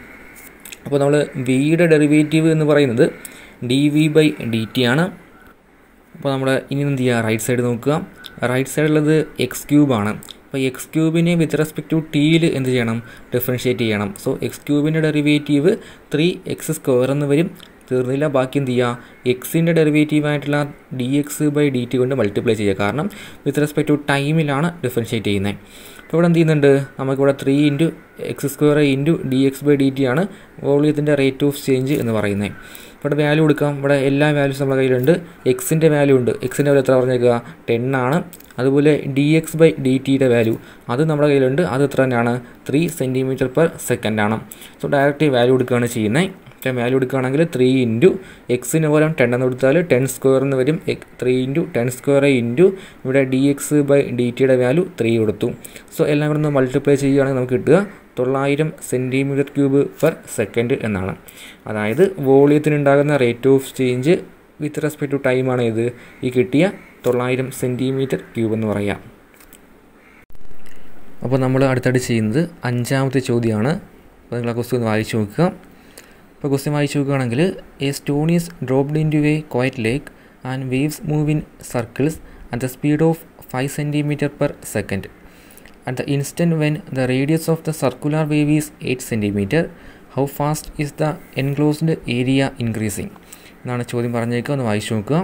S1: അപ്പോൾ നമ്മൾ വിയുടെ ഡെറിവേറ്റീവ് എന്ന് പറയുന്നത് D V by D T ആണ്. അപ്പോൾ നമ്മൾ ഇനി എന്ത് ചെയ്യുക റൈറ്റ് സൈഡ് നോക്കുക. റൈറ്റ് സൈഡിലുള്ളത് എക്സ് ക്യൂബാണ് അപ്പോൾ എക്സ് ക്യൂബിനെ വിത്ത് റെസ്പെക്ട് ടു ടിയിൽ എന്ത് ചെയ്യണം? ഡിഫറൻഷ്യേറ്റ് ചെയ്യണം. സോ എക്സ് ക്യൂബിന്റെ ഡെറിവേറ്റീവ് ത്രീ എക്സ് സ്ക്വയർ എന്ന് വരും. തീർന്നില്ല. ബാക്കി എന്ത് ചെയ്യുക എക്സിന്റെ ഡെറിവേറ്റീവായിട്ടുള്ള D X by D T കൊണ്ട് മൾട്ടിപ്ലൈ ചെയ്യുക. കാരണം വിത്ത് റെസ്പെക്ട് ടു ടൈമിലാണ് ഡിഫറൻഷ്യേറ്റ് ചെയ്യുന്നത് അപ്പോൾ ഇവിടെ എന്ത് ചെയ്യുന്നുണ്ട്? നമുക്കിവിടെ three into X square into D X by D T ആണ് വോളിയത്തിന്റെ റേറ്റ് ഓഫ് ചേഞ്ച് എന്ന് പറയുന്നത് ഇവിടെ വാല്യൂ കൊടുക്കാം. ഇവിടെ എല്ലാ വാല്യൂസ് നമ്മുടെ കയ്യിലുണ്ട്. എക്സിന്റെ വാല്യൂ ഉണ്ട്. എക്സിന്റെ വാല്യൂ എത്ര പറഞ്ഞേക്കുക? ടെൻ ആണ്. അതുപോലെ ഡി എക്സ് ബൈ ഡി ടിയുടെ വാല്യൂ അത് നമ്മുടെ കയ്യിലുണ്ട്. അത് എത്ര തന്നെയാണ്? ത്രീ സെന്റിമീറ്റർ പെർ സെക്കൻഡ് ആണ്. സോ ഡയറക്റ്റ് വാല്യൂ കൊടുക്കുകയാണ് ചെയ്യുന്നത്. ഇപ്പം വാല്യൂ എടുക്കുകയാണെങ്കിൽ ത്രീ ഇന്റു എക്സിന് പകരം ടെൻ എന്ന് കൊടുത്താൽ ടെൻ സ്ക്വയർ എന്ന് വരും. Three into ten square into ഇവിടെ ഡി എക്സ് ബൈ ഡി ടിയുടെ വാല്യൂ ത്രീ കൊടുത്തു. സോ എല്ലാം കൂടെ ഒന്ന് മൾട്ടിപ്ലൈ ചെയ്യുകയാണെങ്കിൽ നമുക്ക് കിട്ടുക തൊള്ളായിരം സെന്റിമീറ്റർ ക്യൂബ് പെർ സെക്കൻഡ് എന്നാണ്. അതായത് വോളിയത്തിനുണ്ടാകുന്ന rate of change with respect to ടൈമാണ് ഇത്. ഈ കിട്ടിയ തൊള്ളായിരം സെന്റിമീറ്റർ ക്യൂബ് എന്ന് പറയാം. അപ്പോൾ നമ്മൾ അടുത്തടി ചെയ്യുന്നത് അഞ്ചാമത്തെ ചോദ്യമാണ്. അപ്പോൾ നിങ്ങൾ ആ ക്വസ്റ്റ്യൻ ഒന്ന് വായിച്ചു നോക്കുക. അപ്പോൾ ക്വസ്റ്റ്യൻ വായിച്ചു നോക്കുകയാണെങ്കിൽ a stone is dropped into a quiet lake and waves move in circles at the speed of five centimetre per second at the instant when the radius of the circular wave is eight centimetre how fast is the enclosed area increasing എന്നാണ് ചോദ്യം പറഞ്ഞേക്കുക. ഒന്ന് വായിച്ചു നോക്കുക.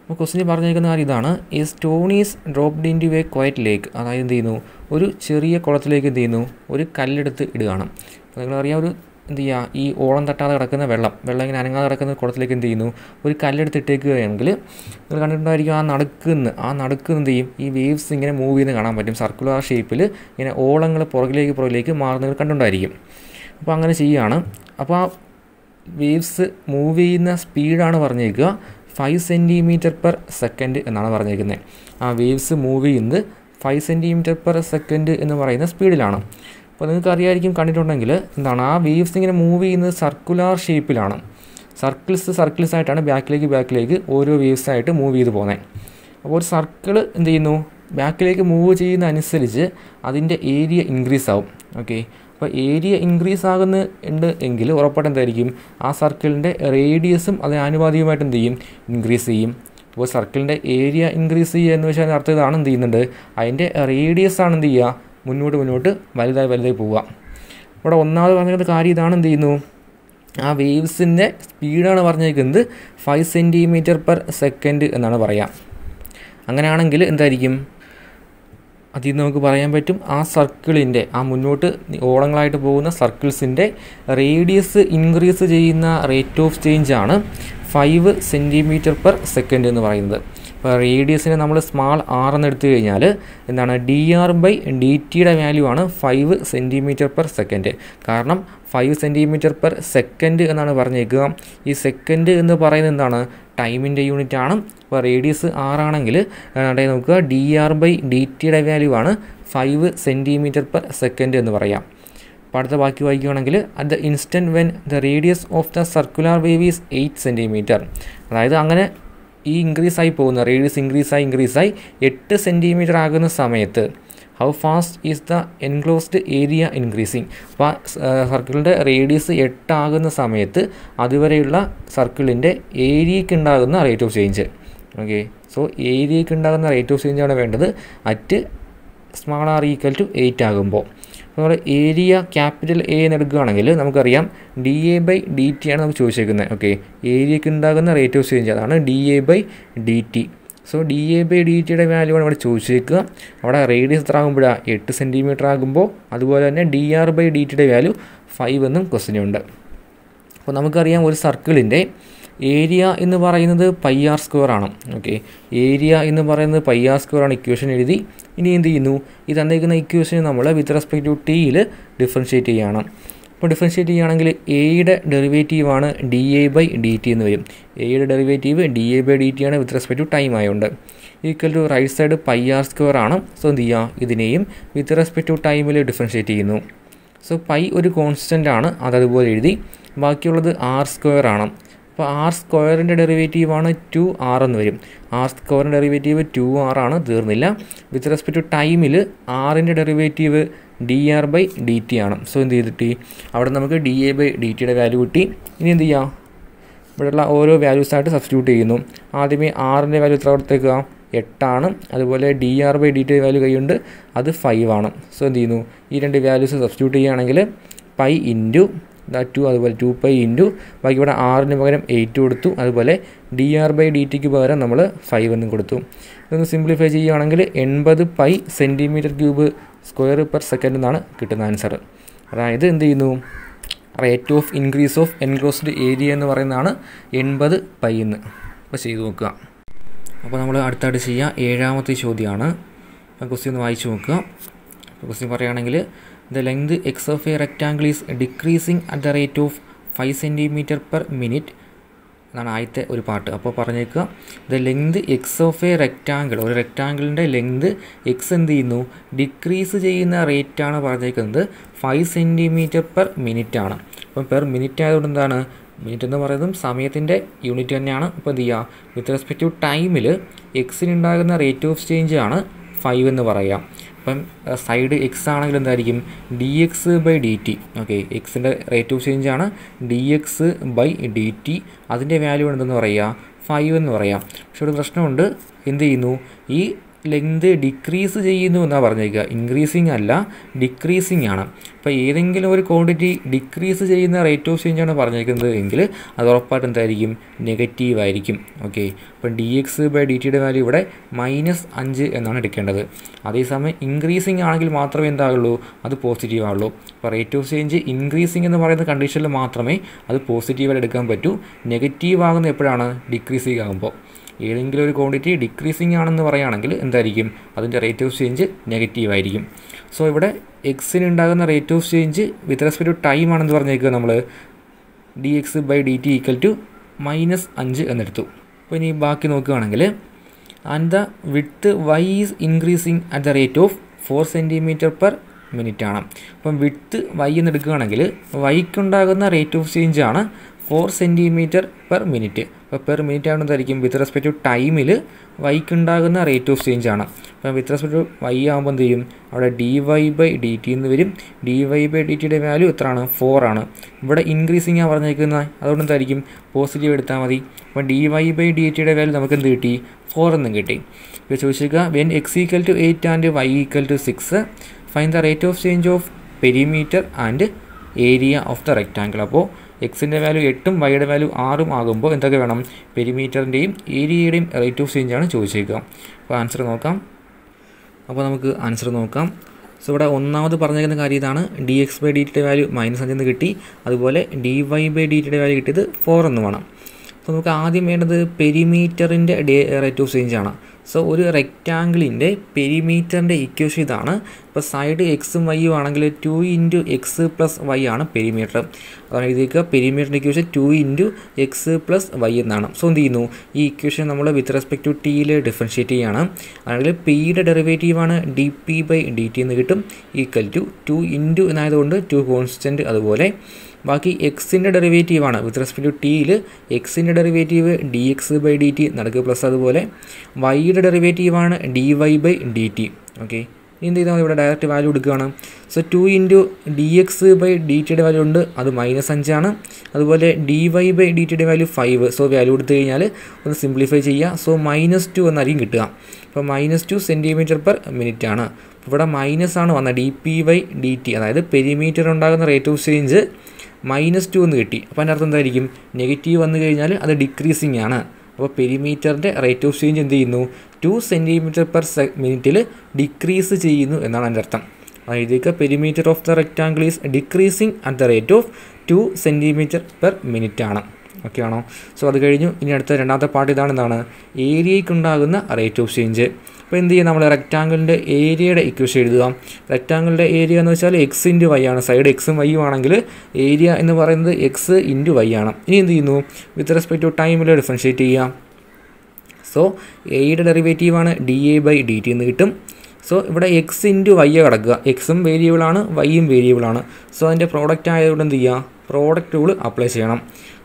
S1: അപ്പോൾ ക്വസ്റ്റിന് പറഞ്ഞേക്കുന്ന കാര്യം ഇതാണ്. ഈ stone is dropped into a quiet lake അതായത് എന്ത് ചെയ്യുന്നു? ഒരു ചെറിയ കുളത്തിലേക്ക് എന്ത് ചെയ്യുന്നു? ഒരു കല്ലെടുത്ത് ഇടുകയാണ്. അപ്പോൾ നിങ്ങളറിയാം ഒരു എന്ത് ചെയ്യുക ഈ ഓളം തട്ടാതെ കിടക്കുന്ന വെള്ളം വെള്ളം ഇങ്ങനെ അനങ്ങാതെ കിടക്കുന്ന കുളത്തിലേക്ക് എന്ത് ചെയ്യുന്നു? ഒരു കല്ലെടുത്ത് ഇട്ടേക്കുകയാണെങ്കിൽ നിങ്ങൾ കണ്ടിട്ടുണ്ടായിരിക്കും ആ നടുക്കുന്ന് ആ നടുക്ക് എന്ത് ചെയ്യും? ഈ വേവ്സ് ഇങ്ങനെ മൂവ് ചെയ്യുന്നത് കാണാൻ പറ്റും. സർക്കുലർ ഷേപ്പിൽ ഇങ്ങനെ ഓളങ്ങൾ പുറകിലേക്ക് പുറകിലേക്ക് മാറുന്നത് കണ്ടിട്ടുണ്ടായിരിക്കും അപ്പോൾ അങ്ങനെ ചെയ്യുകയാണ്. അപ്പോൾ ആ വേവ്സ് മൂവ് ചെയ്യുന്ന സ്പീഡാണ് പറഞ്ഞേക്കുക. ഫൈവ് സെന്റിമീറ്റർ പെർ സെക്കൻഡ് എന്നാണ് പറഞ്ഞേക്കുന്നത്. ആ വേവ്സ് മൂവ് ചെയ്യുന്നത് ഫൈവ് സെന്റിമീറ്റർ പെർ സെക്കൻഡ് എന്ന് പറയുന്ന സ്പീഡിലാണ് അപ്പോൾ നിങ്ങൾക്ക് അറിയായിരിക്കും കണ്ടിട്ടുണ്ടെങ്കിൽ എന്താണ് ആ വേവ്സ് ഇങ്ങനെ മൂവ് ചെയ്യുന്നത് സർക്കുലാർ ഷേപ്പിലാണ് സർക്കിൾസ് സർക്കിൾസ് ആയിട്ടാണ് ബാക്കിലേക്ക് ബാക്കിലേക്ക് ഓരോ വേവ്സ് ആയിട്ട് മൂവ് ചെയ്ത് പോകുന്നത്. അപ്പോൾ ഒരു സർക്കിൾ എന്ത് ചെയ്യുന്നു? ബാക്കിലേക്ക് മൂവ് ചെയ്യുന്ന അനുസരിച്ച് അതിന്റെ ഏരിയ ഇൻക്രീസ് ആവും. ഓക്കെ അപ്പോൾ ഏരിയ ഇൻക്രീസ് ആകുന്ന ഉണ്ട് എങ്കിൽ ഉറപ്പായിട്ട് എന്തായിരിക്കും? ആ സർക്കിളിന്റെ റേഡിയസും അതിന് ആനുപാതികമായിട്ട് എന്ത് ചെയ്യും? ഇൻക്രീസ് ചെയ്യും. അപ്പോൾ സർക്കിളിന്റെ ഏരിയ ഇൻക്രീസ് ചെയ്യുക എന്ന് വെച്ചാൽ അർത്ഥം ഇതാണ് എന്ത് ചെയ്യുന്നുണ്ട്? അതിന്റെ റേഡിയസ് ആണ് എന്ത് ചെയ്യുക? മുന്നോട്ട് മുന്നോട്ട് വലുതായി വലുതായി പോവുക. ഇവിടെ ഒന്നാമത് പറഞ്ഞിരിക്കുന്ന കാര്യം ഇതാണ് എന്ത് ചെയ്യുന്നു? ആ വേവ്സിന്റെ സ്പീഡാണ് പറഞ്ഞിരിക്കുന്നത് ഫൈവ് സെന്റിമീറ്റർ പെർ സെക്കൻഡ് എന്നാണ് പറയുക അങ്ങനെയാണെങ്കിൽ എന്തായിരിക്കും? അതിൽ നിന്ന് നമുക്ക് പറയാൻ പറ്റും ആ സർക്കിളിന്റെ ആ മുന്നോട്ട് ഓളങ്ങളായിട്ട് പോകുന്ന സർക്കിൾസിന്റെ റേഡിയസ് ഇൻക്രീസ് ചെയ്യുന്ന റേറ്റ് ഓഫ് ചേഞ്ച് ആണ് ഫൈവ് സെന്റിമീറ്റർ പെർ സെക്കൻഡ് എന്ന് പറയുന്നത്. ഇപ്പോൾ റേഡിയസിനെ നമ്മൾ സ്മാൾ ആർ എന്ന് എടുത്തു കഴിഞ്ഞാൽ എന്താണ് ഡി ആർ ബൈ ഡി ടിയുടെ വാല്യൂ ആണ് ഫൈവ് സെന്റിമീറ്റർ പെർ സെക്കൻഡ് കാരണം ഫൈവ് സെന്റിമീറ്റർ പെർ സെക്കൻഡ് എന്നാണ് പറഞ്ഞേക്കുക. ഈ സെക്കൻഡ് എന്ന് പറയുന്നത് എന്താണ്? ടൈമിന്റെ യൂണിറ്റ് ആണ്. അപ്പോൾ റേഡിയസ് ആറാണെങ്കിൽ നോക്കുക ഡി ആർ ബൈ ഡി ടിയുടെ വാല്യൂ ആണ് ഫൈവ് സെന്റിമീറ്റർ പെർ സെക്കൻഡ് എന്ന് പറയാം. അപ്പോൾ അടുത്ത ബാക്കി വായിക്കുകയാണെങ്കിൽ at the instant when the radius of the circular wave is eight centimetre അതായത് അങ്ങനെ ഈ ഇൻക്രീസ് ആയി പോകുന്ന. റേഡിയസ് ഇൻക്രീസ് ആയി ഇൻക്രീസ് ആയി. എട്ട് സെന്റിമീറ്റർ ആകുന്ന സമയത്ത് how fast is the enclosed area increasing അപ്പോൾ സർക്കിളിന്റെ റേഡിയസ് എട്ടാകുന്ന സമയത്ത് അതുവരെയുള്ള സർക്കിളിന്റെ ഏരിയയ്ക്ക് ഉണ്ടാകുന്ന rate of change okay so ഏരിയയ്ക്ക് ഉണ്ടാകുന്ന റേറ്റ് ഓഫ് ചേഞ്ച് ആണ് വേണ്ടത്. At small R equal to eight ആകുമ്പോൾ നമ്മൾ ഏരിയ ക്യാപിറ്റൽ എ എന്ന് എടുക്കുകയാണെങ്കിൽ നമുക്കറിയാം D A by D T ആണ് നമുക്ക് ചോദിച്ചേക്കുന്നത്. ഓക്കെ ഏരിയയ്ക്ക് ഉണ്ടാകുന്ന റേറ്റ് ഓഫ് ചേഞ്ച് അതാണ് D A by D T so D A by D ടിയുടെ വാല്യൂ ആണ് ഇവിടെ ചോദിച്ചേക്കുക. അവിടെ റേഡിയസ് എത്ര ആകുമ്പോഴാണ് എട്ട് സെന്റിമീറ്റർ ആകുമ്പോൾ അതുപോലെ തന്നെ ഡി ആർ ബൈ ഡി ടിയുടെ വാല്യൂ ഫൈവ് എന്നും ക്വസ്റ്റിനുണ്ട് അപ്പോൾ നമുക്കറിയാം ഒരു സർക്കിളിന്റെ ഏരിയ എന്ന് പറയുന്നത് പൈ ആർ സ്ക്വയർ ആണ്. ഓക്കെ ഏരിയ എന്ന് പറയുന്നത് പൈ ആർ സ്ക്വയർ ആണ്. ഇക്വേഷൻ എഴുതി ഇനി എന്ത് ചെയ്യുന്നു? ഈ തന്നിരിക്കുന്ന ഇക്വേഷൻ നമ്മൾ വിത്ത് റെസ്പെക്ട് ടു ടിയിൽ ഡിഫറൻഷ്യേറ്റ് ചെയ്യുകയാണ് അപ്പോൾ ഡിഫറൻഷ്യേറ്റ് ചെയ്യുകയാണെങ്കിൽ എയുടെ ആണ് D A by D T എന്ന് വരും. എയുടെ derivative D A by D T ആണ് വിത്ത് റെസ്പെക്ട് ടു ടൈം ആയതുകൊണ്ട് equal to right side pi R square ആണ്. സോ എന്ത് ചെയ്യുക? ഇതിനെയും വിത്ത് റെസ്പെക്ട് ടു ടൈമിൽ ഡിഫറൻഷ്യേറ്റ് ചെയ്യുന്നു. സോ പൈ ഒരു കോൺസ്റ്റന്റ് ആണ്. അതതുപോലെ എഴുതി. ബാക്കിയുള്ളത് ആർ സ്ക്വയർ ആണ്. അപ്പോൾ ആർ സ്ക്വയറിന്റെ ഡെറിവേറ്റീവ് ആണ് ടു ആർ എന്ന് വരും. ആർ സ്ക്വയറിന്റെ ഡെറിവേറ്റീവ് ടു ആർ ആണ് തീർന്നില്ല. വിത്ത് റെസ്പെക്ട് ടു ടൈമിൽ ആറിന്റെ derivative D R by D T ആണ്. സോ എന്ത് ചെയ്തിട്ട്? അവിടെ നമുക്ക് ഡി എ ബൈ ഡി ടിയുടെ വാല്യൂ കിട്ടി. ഇനി എന്ത് ചെയ്യാം? ഇവിടെയുള്ള ഓരോ വാല്യൂസായിട്ട് സബ്സ്റ്റിറ്റ്യൂട്ട് ചെയ്യുന്നു. ആദ്യമേ ആറിന്റെ വാല്യൂ എത്ര കൊടുത്തേക്കുക എട്ടാണ് അതുപോലെ D R by D T value കൈയുണ്ട് അത് ഫൈവ് ആണ്. സോ എന്ത് ചെയ്യുന്നു? ഈ രണ്ട് വാല്യൂസ് സബ്സ്റ്റിറ്റ്യൂട്ട് ചെയ്യുകയാണെങ്കിൽ പൈ ഇന്റു ടു അതുപോലെ ടു പൈ ഇന്റു ബാക്കി ഇവിടെ ആറിന് പകരം എയ്റ്റ് കൊടുത്തു. അതുപോലെ ഡി ആർ ബൈ ഡി ടിക്ക് പകരം നമ്മൾ ഫൈവ് എന്നും കൊടുത്തു. ഇതൊന്ന് സിംപ്ലിഫൈ ചെയ്യുകയാണെങ്കിൽ എൺപത് pi centimetre cube square per second എന്നാണ് കിട്ടുന്ന ആൻസർ അതായത് എന്ത് ചെയ്യുന്നു? Rate of increase of enclosed area എന്ന് പറയുന്നതാണ് എൺപത് പൈ എന്ന്. അപ്പോൾ ചെയ്തു നോക്കുക. അപ്പോൾ നമ്മൾ അടുത്തായിട്ട് ചെയ്യുക ഏഴാമത്തെ ചോദ്യമാണ്. ക്വസ്റ്റ്യൊന്ന് വായിച്ചു നോക്കുക. ക്വസ്റ്റ്യൻ പറയുകയാണെങ്കിൽ the length X of a rectangle is decreasing at the rate of five centimetre per minute എന്നാണ് ആദ്യത്തെ ഒരു പാർട്ട് അപ്പോൾ പറഞ്ഞേക്കുക. The length X of a rectangle ഒരു റെക്റ്റാങ്കിളിന്റെ ലെങ്ത് എക്സ് എന്ത് ചെയ്യുന്നു? ഡിക്രീസ് ചെയ്യുന്ന റേറ്റാണ് പറഞ്ഞേക്കുന്നത്. ഫൈവ് സെന്റിമീറ്റർ പെർ മിനിറ്റ് ആണ്. അപ്പം പെർ മിനിറ്റ് ആയതുകൊണ്ട് എന്താണ്? മിനിറ്റ് എന്ന് പറയുന്നതും സമയത്തിന്റെ യൂണിറ്റ് തന്നെയാണ്. ഇപ്പോൾ എന്ത് ചെയ്യുക? വിത്ത് റെസ്പെക്ട് ടു ടൈമിൽ എക്സിനുണ്ടാകുന്ന റേറ്റ് ഓഫ് ചേഞ്ച് ആണ് ഫൈവ് എന്ന് പറയാം അപ്പം സൈഡ് എക്സ് ആണെങ്കിൽ എന്തായിരിക്കും? D X by D T okay എക്സിന്റെ റേറ്റ് ഓഫ് ചേഞ്ച് ആണ് D X by D T അതിന്റെ വാല്യൂ എന്തെന്ന് പറയുക? ഫൈവ് എന്ന് പറയാം പക്ഷെ ഒരു പ്രശ്നമുണ്ട്. എന്ത് ചെയ്യുന്നു? ഈ ലെങ്ത് ഡിക്രീസ് ചെയ്യുന്നു എന്നാണ് പറഞ്ഞേക്കുക ഇൻക്രീസിങ് അല്ല ഡിക്രീസിങ് ആണ്. അപ്പോൾ ഏതെങ്കിലും ഒരു ക്വാണ്ടിറ്റി ഡിക്രീസ് ചെയ്യുന്ന റേറ്റ് ഓഫ് ചേഞ്ച് ആണ് പറഞ്ഞേക്കുന്നത് എങ്കിൽ അത് ഉറപ്പായിട്ട് എന്തായിരിക്കും? നെഗറ്റീവ് ആയിരിക്കും. ഓക്കെ അപ്പം ഡി എക്സ് ബൈ ഡി ടിയുടെ വാല്യൂ ഇവിടെ മൈനസ് അഞ്ച് എന്നാണ് എടുക്കേണ്ടത്. അതേസമയം ഇൻക്രീസിങ് ആണെങ്കിൽ മാത്രമേ എന്താകുള്ളൂ? അത് പോസിറ്റീവ് ആവുള്ളൂ. അപ്പോൾ റേറ്റ് ഓഫ് ചേഞ്ച് ഇൻക്രീസിങ് എന്ന് പറയുന്ന കണ്ടീഷനിൽ മാത്രമേ അത് പോസിറ്റീവായിട്ട് എടുക്കാൻ പറ്റൂ. നെഗറ്റീവ് ആകുന്ന എപ്പോഴാണ്? ഡിക്രീസിങ് ആകുമ്പോൾ ഏതെങ്കിലും ഒരു ക്വാണ്ടിറ്റി ഡിക്രീസിങ് ആണെന്ന് പറയുകയാണെങ്കിൽ എന്തായിരിക്കും? അതിന്റെ റേറ്റ് ഓഫ് ചേഞ്ച് നെഗറ്റീവ് ആയിരിക്കും. സോ ഇവിടെ എക്സിന് ഉണ്ടാകുന്ന rate of change with respect to time ആണെന്ന് പറഞ്ഞേക്കുക നമ്മൾ D X by D T equal to minus അഞ്ച് എന്നെടുത്തു. അപ്പോൾ ഇനി ബാക്കി നോക്കുകയാണെങ്കിൽ and the width Y is increasing at the rate of four centimetre per minute ആണ്. അപ്പം വിത്ത് വൈ എന്ന് എടുക്കുകയാണെങ്കിൽ വൈക്കുണ്ടാകുന്ന റേറ്റ് ഓഫ് ചേഞ്ച് ആണ് ഫോർ സെന്റിമീറ്റർ പെർ മിനിറ്റ് അപ്പോൾ per minute ആണെന്നതായിരിക്കും with respect to ടൈമിൽ വൈക്ക് ഉണ്ടാകുന്ന റേറ്റ് ഓഫ് ചേഞ്ച് ആണ്. അപ്പോൾ വിത്ത് റെസ്പെക്ട് ടു വൈ ആകുമ്പോൾ എന്ത് ചെയ്യും? അവിടെ D Y by D T എന്ന് വരും. ഡി വൈ ബൈ ഡി ടിയുടെ വാല്യൂ എത്രയാണ്? ഫോർ ആണ്. ഇവിടെ ഇൻക്രീസിങ് ആണ് പറഞ്ഞേക്കുന്നത്. അതുകൊണ്ട് എന്തായിരിക്കും? പോസിറ്റീവ് എടുത്താൽ മതി. അപ്പോൾ ഡി വൈ ബൈ ഡി ടിയുടെ വാല്യൂ നമുക്ക് എന്ത് കിട്ടി? ഫോർ എന്നും കിട്ടി. ഇപ്പോൾ ചോദിച്ചേക്കുക when X equal to eight and Y equal to six find the rate of change of perimeter and area of the rectangle അപ്പോൾ എക്സിന്റെ വാല്യൂ എട്ടും വൈയുടെ വാല്യൂ ആറും ആകുമ്പോൾ എന്തൊക്കെ വേണം? പെരിമീറ്ററിന്റെയും ഏരിയയുടെയും റേറ്റ് ഓഫ് ചേഞ്ചാണ് ചോദിച്ചേക്കുക. അപ്പോൾ ആൻസർ നോക്കാം. അപ്പോൾ നമുക്ക് ആൻസർ നോക്കാം. സോ ഇവിടെ ഒന്നാമത് പറഞ്ഞിരിക്കുന്ന കാര്യം ഇതാണ്. ഡി എക്സ് ബൈ ഡി ടിയുടെ വാല്യൂ മൈനസ് അഞ്ചെന്ന് കിട്ടി. അതുപോലെ ഡി വൈ ബൈ ഡി ടിയുടെ വാല്യൂ കിട്ടിയത് ഫോർ എന്ന് വേണം. അപ്പോൾ നമുക്ക് ആദ്യം വേണ്ടത് പെരിമീറ്ററിന്റെ ഡേ റേറ്റ് ഓഫ് ചേഞ്ചാണ് സോ ഒരു റെക്റ്റാങ്കിളിന്റെ പെരിമീറ്ററിന്റെ ഇക്വേഷൻ ഇതാണ്. ഇപ്പോൾ സൈഡ് എക്സും വൈയും ആണെങ്കിൽ two into x plus y ആണ് പെരിമീറ്റർ അതാണ് എഴുതിയേക്കുക. പെരിമീറ്ററിന്റെ equation two into x plus y എന്നാണ്. സോ എന്ത് ചെയ്യുന്നു? ഈ ഇക്വേഷൻ നമ്മൾ വിത്ത് റെസ്പെക്ട് ടു ടിയിൽ ഡിഫറൻഷ്യേറ്റ് ചെയ്യുകയാണ് ആണെങ്കിൽ പിയുടെ ഡെറിവേറ്റീവാണ് d p by d t എന്ന് കിട്ടും. ഈക്വൽ ടു ടു ഇന്റു എന്നായതുകൊണ്ട് ടു കോൺസ്റ്റന്റ് അതുപോലെ ബാക്കി എക്സിന്റെ ഡെറിവേറ്റീവാണ് വിത്ത് റെസ്പെക്ട് ടു ടിയിൽ എക്സിന്റെ derivative d x by d t നടക്കുക പ്ലസ് അതുപോലെ വൈയുടെ ഡെറിവേറ്റീവാണ് d y by d t okay എന്ത് ചെയ്താൽ ഇവിടെ ഡയറക്റ്റ് വാല്യൂ എടുക്കുകയാണ്. So two into d x by d ടിയുടെ വാല്യൂ ഉണ്ട്. അത് മൈനസ് അഞ്ചാണ് അതുപോലെ ഡി വൈ ബൈ ഡി ടിയുടെ വാല്യൂ ഫൈവ് സോ വാല്യൂ എടുത്തു കഴിഞ്ഞാൽ ഒന്ന് സിംപ്ലിഫൈ ചെയ്യുക. സോ മൈനസ് ടു എന്നായിരിക്കും കിട്ടുക. അപ്പോൾ minus two centimetre per minute ആണ്. ഇവിടെ മൈനസ് ആണ് വന്നത് d p y d t അതായത് പെരിമീറ്റർ ഉണ്ടാകുന്ന rate of change minus two എന്ന് കിട്ടി. അപ്പോൾ അതിന്റെ അർത്ഥം എന്തായിരിക്കും? നെഗറ്റീവ് വന്നു കഴിഞ്ഞാൽ അത് ഡിക്രീസിങ് ആണ്. അപ്പോൾ പെരിമീറ്ററിന്റെ റേറ്റ് ഓഫ് ചേഞ്ച് എന്ത് ചെയ്യുന്നു? ടു സെന്റിമീറ്റർ പെർ മിനിറ്റിൽ ഡിക്രീസ് ചെയ്യുന്നു എന്നാണ് അതിന്റെ അർത്ഥം. അതായത് perimeter of the rectangle is decreasing at the rate of two centimetre per minute ആണ്. ഓക്കെ ആണോ? സോ അത് കഴിഞ്ഞു. ഇനി അടുത്ത രണ്ടാമത്തെ പാർട്ട് ഇതാണ് എന്താണ് ഏരിയയ്ക്കുണ്ടാകുന്ന റേറ്റ് ഓഫ് ചേഞ്ച് അപ്പോൾ എന്ത് ചെയ്യും? നമ്മൾ റെക്റ്റാങ്കിളിന്റെ ഏരിയയുടെ ഇക്വേഷൻ എഴുതുക. റെക്റ്റാങ്കിളിന്റെ ഏരിയ എന്ന് വെച്ചാൽ എക്സ് ഇന്റു വൈ ആണ്. സൈഡ് എക്സും വൈയും ആണെങ്കിൽ ഏരിയ എന്ന് പറയുന്നത് എക്സ് ഇന്റു വൈ ആണ്. ഇനി എന്ത് ചെയ്യുന്നു? വിത്ത് റെസ്പെക്ട് ടു ടൈമിൽ ഡിഫറൻഷ്യേറ്റ് ചെയ്യുക. സോ എയുടെ ഡെറിവേറ്റീവാണ് d a by d t എന്ന് കിട്ടും. സോ ഇവിടെ എക്സ് ഇന്റു വൈ കിടക്കുക. എക്സും വേരിയബിളാണ് വൈയും വേരിയബിളാണ് സോ അതിന്റെ പ്രോഡക്റ്റ് ആയതുകൊണ്ട് എന്ത് ചെയ്യുക? പ്രോഡക്റ്റ് റൂൾ അപ്ലൈ ചെയ്യണം.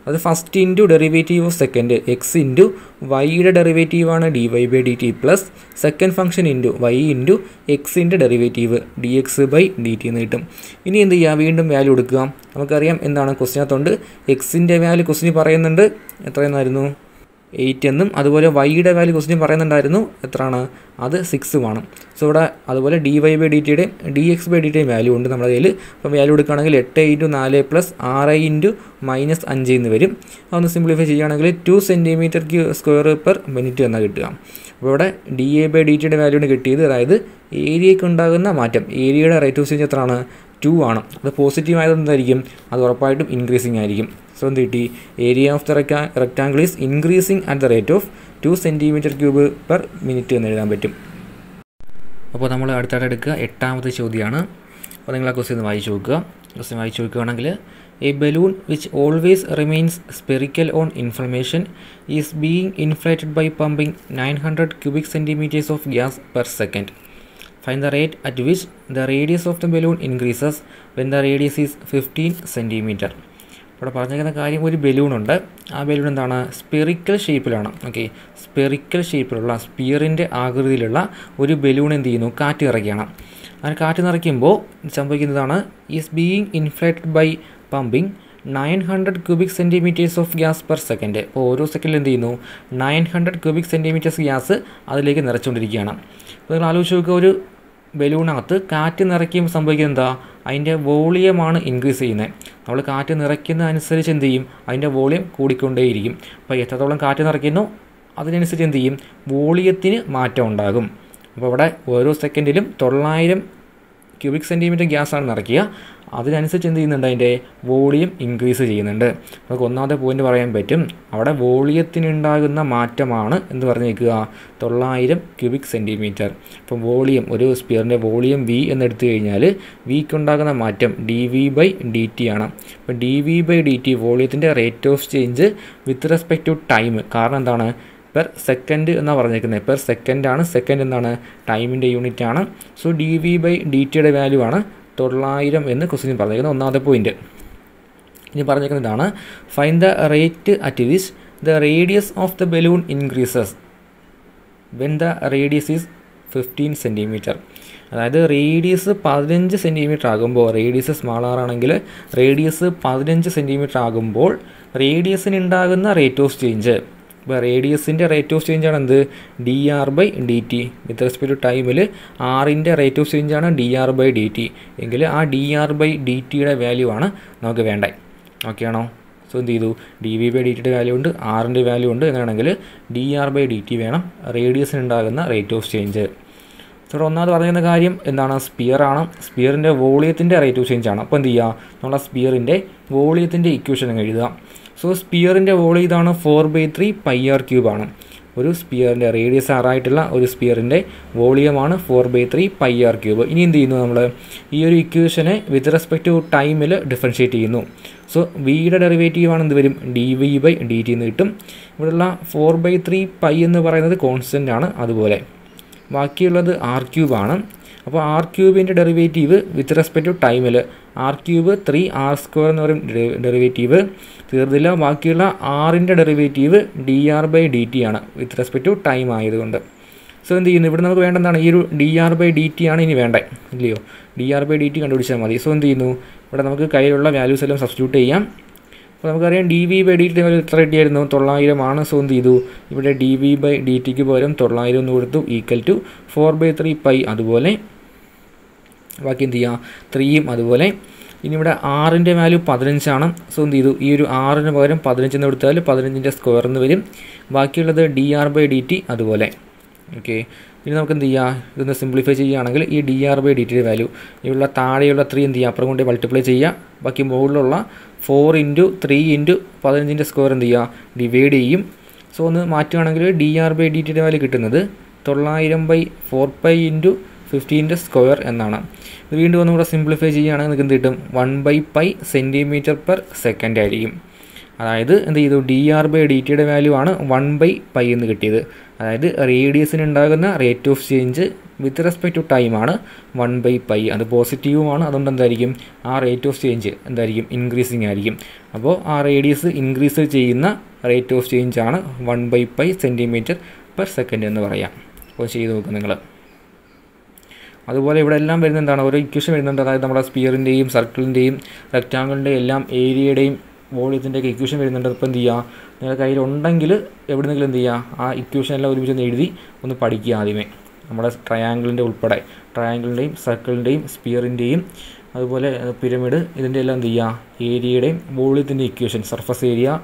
S1: അത് first into derivative of second x into വൈയുടെ ഡെറിവേറ്റീവ് ആണ് d y by d t plus second function into y into എക്സിന്റെ derivative d x by d t എന്ന് കിട്ടും. ഇനി എന്ത് ചെയ്യുക വീണ്ടും വാല്യൂ എടുക്കുക. നമുക്കറിയാം എന്താണ് ക്വസ്റ്റിനകത്തുണ്ട് എക്സിന്റെ വാല്യൂ ക്വസ്റ്റിന് പറയുന്നുണ്ട്. എത്രയെന്നായിരുന്നു? എയ്റ്റ് എന്നും അതുപോലെ വൈയുടെ വാല്യൂ ക്വസ്റ്റ്യൻ പറയുന്നുണ്ടായിരുന്നു. എത്രയാണ്? അത് സിക്സുമാണ് സോ ഇവിടെ അതുപോലെ ഡി വൈ ബൈ ഡി ടിയുടെ ഡി എക്സ് ബൈ ഡി ടിയുടെയും വാല്യൂ ഉണ്ട് നമ്മുടെ കയ്യിൽ. അപ്പോൾ വാല്യൂ എടുക്കുകയാണെങ്കിൽ എട്ട് ഇന്റു നാല് പ്ലസ് ആറ് ഇന്റു മൈനസ് അഞ്ച് എന്ന് വരും. അതൊന്ന് സിംപ്ലിഫൈ ചെയ്യുകയാണെങ്കിൽ two centimetre q square per minute എന്നാണ് കിട്ടുക. അപ്പോൾ ഇവിടെ ഡി എ ബൈ ഡി ടിയുടെ വാല്യൂണ് കിട്ടിയത് അതായത് ഏരിയയ്ക്ക് ഉണ്ടാകുന്ന മാറ്റം. ഏരിയയുടെ റേറ്റ് ഓഫ് ചേഞ്ച് എത്രയാണ്? ടു ആണ്. അത് പോസിറ്റീവ് ആയതെന്തായിരിക്കും? അത് ഉറപ്പായിട്ടും ഇൻക്രീസിങ് ആയിരിക്കും. സോ എന്ത് കിട്ടി area of the റെക്ടാ rectangle is increasing at the rate of two centimetre cube per minute എന്ന് എഴുതാൻ പറ്റും. അപ്പോൾ നമ്മൾ അടുത്തായിട്ട് എടുക്കുക. എട്ടാമത്തെ ചോദ്യമാണ്. അപ്പോൾ നിങ്ങൾ ആ ക്വസ്റ്റ്യൻ വായിച്ചു നോക്കുക. ക്വസ്റ്റ്യൻ വായിച്ചു നോക്കുകയാണെങ്കിൽ a balloon which always remains spherical on information is being inflated by pumping nine hundred cubic centimetres of gas per second Find the rate at which the radius of the balloon increases when the radius is 15 centimeter. ഇവിടെ പറഞ്ഞിരിക്കുന്ന കാര്യം ഒരു ബലൂണുണ്ട് ആ ബലൂൺ എന്താണ്? സ്പെറിക്കൽ ഷേപ്പിലാണ്. ഓക്കെ. സ്പെറിക്കൽ ഷേപ്പിലുള്ള സ്പിയറിന്റെ ആകൃതിയിലുള്ള ഒരു ബലൂൺ എന്ത് ചെയ്യുന്നു? കാറ്റ് നിറയ്ക്കുകയാണ്. അങ്ങനെ കാറ്റ് നിറയ്ക്കുമ്പോൾ സംഭവിക്കുന്നതാണ് is being inflated by pumping nine hundred cubic centimetres of gas per second അപ്പോൾ ഓരോ സെക്കൻഡിൽ എന്ത് ചെയ്യുന്നു? Nine hundred cubic centimetres gas അതിലേക്ക് നിറച്ചുകൊണ്ടിരിക്കുകയാണ്. അപ്പോൾ നിങ്ങൾ ആലോചിച്ച് നോക്കുക ഒരു ബലൂണകത്ത് കാറ്റ് നിറയ്ക്കുമ്പോൾ സംഭവിക്കുന്നത് എന്താ അതിന്റെ വോളിയമാണ് ഇൻക്രീസ് ചെയ്യുന്നത്. നമ്മൾ കാറ്റ് നിറയ്ക്കുന്ന അനുസരിച്ച് എന്ത് ചെയ്യും? അതിന്റെ വോളിയം കൂടിക്കൊണ്ടേയിരിക്കും. അപ്പോൾ എത്രത്തോളം കാറ്റ് നിറയ്ക്കുന്നു? അതിനനുസരിച്ച് എന്ത് ചെയ്യും? വോളിയത്തിന് മാറ്റം ഉണ്ടാകും. അപ്പോൾ അവിടെ ഓരോ സെക്കൻഡിലും തൊള്ളായിരം ക്യൂബിക് സെന്റിമീറ്റർ ഗ്യാസാണ് നിറയ്ക്കുക. അതിനനുസരിച്ച് എന്ത് ചെയ്യുന്നുണ്ട്? അതിന്റെ വോളിയം ഇൻക്രീസ് ചെയ്യുന്നുണ്ട്. നമുക്ക് ഒന്നാമത്തെ പോയിന്റ് പറയാൻ പറ്റും. അവിടെ വോളിയത്തിനുണ്ടാകുന്ന മാറ്റമാണ് എന്ന് പറഞ്ഞേക്കുക. തൊള്ളായിരം ക്യൂബിക് സെന്റിമീറ്റർ അപ്പം വോളിയം ഒരു സ്പിയറിന്റെ വോളിയം വി എന്നെടുത്തു കഴിഞ്ഞാൽ വിക്ക് ഉണ്ടാകുന്ന മാറ്റം d v by d t ആണ്. അപ്പോൾ d v by d t വോളിയത്തിന്റെ rate of change with respect to time കാരണം എന്താണ്? പെർ സെക്കൻഡ് എന്നാണ് പറഞ്ഞേക്കുന്നത്. പെർ സെക്കൻഡാണ് സെക്കൻഡ് എന്താണ്? ടൈമിന്റെ യൂണിറ്റ് ആണ്. So d v by d ടിയുടെ വാല്യൂ ആണ്. തൊള്ളായിരം എന്ന് ക്വസ്റ്റ്യൻ പറഞ്ഞിരിക്കുന്നത് ഒന്നാമത്തെ പോയിന്റ് ഇനി പറഞ്ഞിരിക്കുന്നതാണ് find the rate at which the radius of the balloon increases when the radius is fifteen centimetre അതായത് റേഡിയസ് പതിനഞ്ച് സെന്റിമീറ്റർ ആകുമ്പോൾ റേഡിയസ് സ്മാളാറാണെങ്കിൽ റേഡിയസ് പതിനഞ്ച് സെന്റിമീറ്റർ ആകുമ്പോൾ റേഡിയസിന് ഉണ്ടാകുന്ന റേറ്റ് ഓഫ് ചേഞ്ച് ഇപ്പോൾ റേഡിയസിന്റെ റേറ്റ് ഓഫ് ചേഞ്ച് ആണ് എന്ത് d r by d t with respect to ടൈമിൽ ആറിന്റെ റേറ്റ് ഓഫ് ചേഞ്ച് ആണ് d r by d t എങ്കിൽ ആ ഡി ആർ ബൈ ഡി ടിയുടെ വാല്യൂ ആണ് നമുക്ക് വേണ്ടത്. ഓക്കെ ആണോ സോ എന്ത് ചെയ്തു? ഡി വി ബൈ ഡി ടിയുടെ വാല്യൂ ഉണ്ട് ആറിന്റെ വാല്യൂ ഉണ്ട്. അങ്ങനെയാണെങ്കിൽ d r by d t വേണം റേഡിയസിന് ഉണ്ടാകുന്ന റേറ്റ് ഓഫ് ചേഞ്ച് സോ ഒന്നാമത് പറയുന്ന കാര്യം എന്താണ്? സ്പിയർ ആണ്. സ്പിയറിന്റെ വോളിയത്തിന്റെ റേറ്റ് ഓഫ് ചേഞ്ച് ആണ്. അപ്പോൾ എന്ത് ചെയ്യുക നമ്മൾ ആ സ്പിയറിന്റെ വോളിയത്തിന്റെ ഇക്വേഷൻ എഴുതുക സോ സ്പിയറിന്റെ വോളിയം ഇതാണ് four by three pi r cube ആണ്. ഒരു സ്പിയറിന്റെ റേഡിയസ് ആറായിട്ടുള്ള ഒരു സ്പിയറിന്റെ വോളിയമാണ് four by three pi r cube ഇനി എന്ത് ചെയ്യുന്നു നമ്മൾ ഈ ഒരു ഇക്വേഷനെ വിത്ത് റെസ്പെക്ട് ടു ടൈമിൽ ഡിഫറൻഷ്യേറ്റ് ചെയ്യുന്നു. സോ വിയുടെ ഡെറിവേറ്റീവ് ആണ് എന്ത് വരും? D v by d t എന്ന് കിട്ടും. ഇവിടെയുള്ള ഫോർ ബൈ ത്രീ പൈ എന്ന് പറയുന്നത് കോൺസ്റ്റന്റ് ആണ് അതുപോലെ. ബാക്കിയുള്ളത് ആർ ക്യൂബാണ് അപ്പോൾ ആർ ക്യൂബിന്റെ ഡെറിവേറ്റീവ് വിത്ത് റെസ്പെക്ട് ടു ടൈമിൽ r cube three r square എന്ന് പറയും ഡെറിവേറ്റീവ് തീർന്നില്ല. ബാക്കിയുള്ള ആറിന്റെ derivative d r by d t ആണ് വിത്ത് റെസ്പെക്ട് ടു ടൈം ആയതുകൊണ്ട്. സോ എന്ത് ചെയ്യുന്നു? ഇവിടെ നമുക്ക് വേണ്ട എന്താണ്? ഈ ഒരു d r by d t ആണ് ഇനി വേണ്ടത്. ഇല്ലയോ? D r by d t കണ്ടുപിടിച്ചാൽ മതി. സോ എന്ത് ചെയ്യുന്നു? ഇവിടെ നമുക്ക് കയ്യിലുള്ള വാല്യൂസ് എല്ലാം സബ്സ്റ്റിറ്റ്യൂട്ട് ചെയ്യാം. അപ്പോൾ നമുക്കറിയാം d v by d t എത്ര കിട്ടിയായിരുന്നു. തൊള്ളായിരം ആണ് സോ എന്ത് ചെയ്തു? ഇവിടെ ഡി വി ബൈ ഡി ടിക്ക് പകരം തൊള്ളായിരം എന്ന് കൊടുത്തു. Equal to four by three pi അതുപോലെ. ബാക്കി എന്ത് ചെയ്യുക ത്രീയും അതുപോലെ. ഇനി ഇവിടെ ആറിന്റെ വാല്യൂ പതിനഞ്ചാണ് സോ എന്ത് ചെയ്തു? ഈ ഒരു ആറിന് പകരം പതിനഞ്ചെന്ന് കൊടുത്താൽ പതിനഞ്ചിന്റെ സ്ക്വയർ എന്ന് വരും. ബാക്കിയുള്ളത് d r by d t അതുപോലെ. ഓക്കെ ഇനി നമുക്ക് എന്ത് ചെയ്യാം? ഇതൊന്ന് സിംപ്ലിഫൈ ചെയ്യുകയാണെങ്കിൽ ഈ ഡി ആർ ബൈ ഡി ടിയുടെ വാല്യൂ ഇവിടെയുള്ള താഴെയുള്ള ത്രീ എന്ത് ചെയ്യുക അപ്പുറം കൊണ്ട് മൾട്ടിപ്ലൈ ചെയ്യുക. ബാക്കി മുകളിലുള്ള ഫോർ ഇന്റു ത്രീ ഇന്റു പതിനഞ്ചിന്റെ സ്ക്വയർ എന്ത് ചെയ്യുക ഡിവൈഡ് ചെയ്യും. സോ ഒന്ന് മാറ്റുകയാണെങ്കിൽ ഡി ആർ ബൈ ഡി ടിയുടെ വാല്യൂ കിട്ടുന്നത് തൊള്ളായിരം ബൈ ഫോർ പൈ ഇന്റു ഫിഫ്റ്റീന്റെ സ്ക്വയർ എന്നാണ്. ഇത് വീണ്ടും ഒന്നും കൂടെ സിംപ്ലിഫൈ ചെയ്യുകയാണെങ്കിൽ നിങ്ങൾക്ക് എന്ത് കിട്ടും? One by pi centimetre per second ആയിരിക്കും. അതായത് എന്ത് ചെയ്തു? ഡി ആർ ബൈ ഡി ടിയുടെ വാല്യൂ ആണ് വൺ ബൈ പൈ എന്ന് കിട്ടിയത്. അതായത് റേഡിയസിന് ഉണ്ടാകുന്ന rate of change with respect to time ആണ് വൺ ബൈ പൈ അത് പോസിറ്റീവുമാണ് അതുകൊണ്ട് എന്തായിരിക്കും? ആ റേറ്റ് ഓഫ് ചേഞ്ച് എന്തായിരിക്കും? ഇൻക്രീസിങ് ആയിരിക്കും. അപ്പോൾ ആ റേഡിയസ് ഇൻക്രീസ് ചെയ്യുന്ന റേറ്റ് ഓഫ് ചേഞ്ച് ആണ് one by pi centimetre per second എന്ന് പറയാം. അപ്പോൾ ചെയ്ത് നോക്കുക നിങ്ങൾ. അതുപോലെ ഇവിടെ എല്ലാം വരുന്നത് എന്താണ്? ഓരോ ഇക്വേഷൻ വരുന്നുണ്ട്. അതായത് നമ്മുടെ സ്പിയറിന്റെയും സർക്കിളിന്റെയും റെക്റ്റാങ്കിളിന്റെയും എല്ലാം ഏരിയയുടെയും വോളിയത്തിന്റെയൊക്കെ ഇക്വേഷൻ വരുന്നുണ്ട്. അപ്പോൾ എന്ത് ചെയ്യുക നിങ്ങളുടെ കയ്യിൽ ഉണ്ടെങ്കിൽ എവിടെന്നെങ്കിലും എന്ത് ചെയ്യുക ആ ഇക്വേഷൻ എല്ലാം ഒരുമിച്ച് ഒന്ന് എഴുതി ഒന്ന് പഠിക്കുക ആദ്യമേ. നമ്മുടെ ട്രയാങ്കിളിന്റെ ഉൾപ്പെടെ. ട്രയാങ്കിളിന്റെയും സർക്കിളിന്റെയും സ്പിയറിന്റെയും അതുപോലെ പിരമിഡ് ഇതിന്റെ എല്ലാം എന്ത് ചെയ്യുക ഏരിയയുടെയും വോളിയത്തിന്റെ ഇക്വേഷൻ സർഫസ് ഏരിയ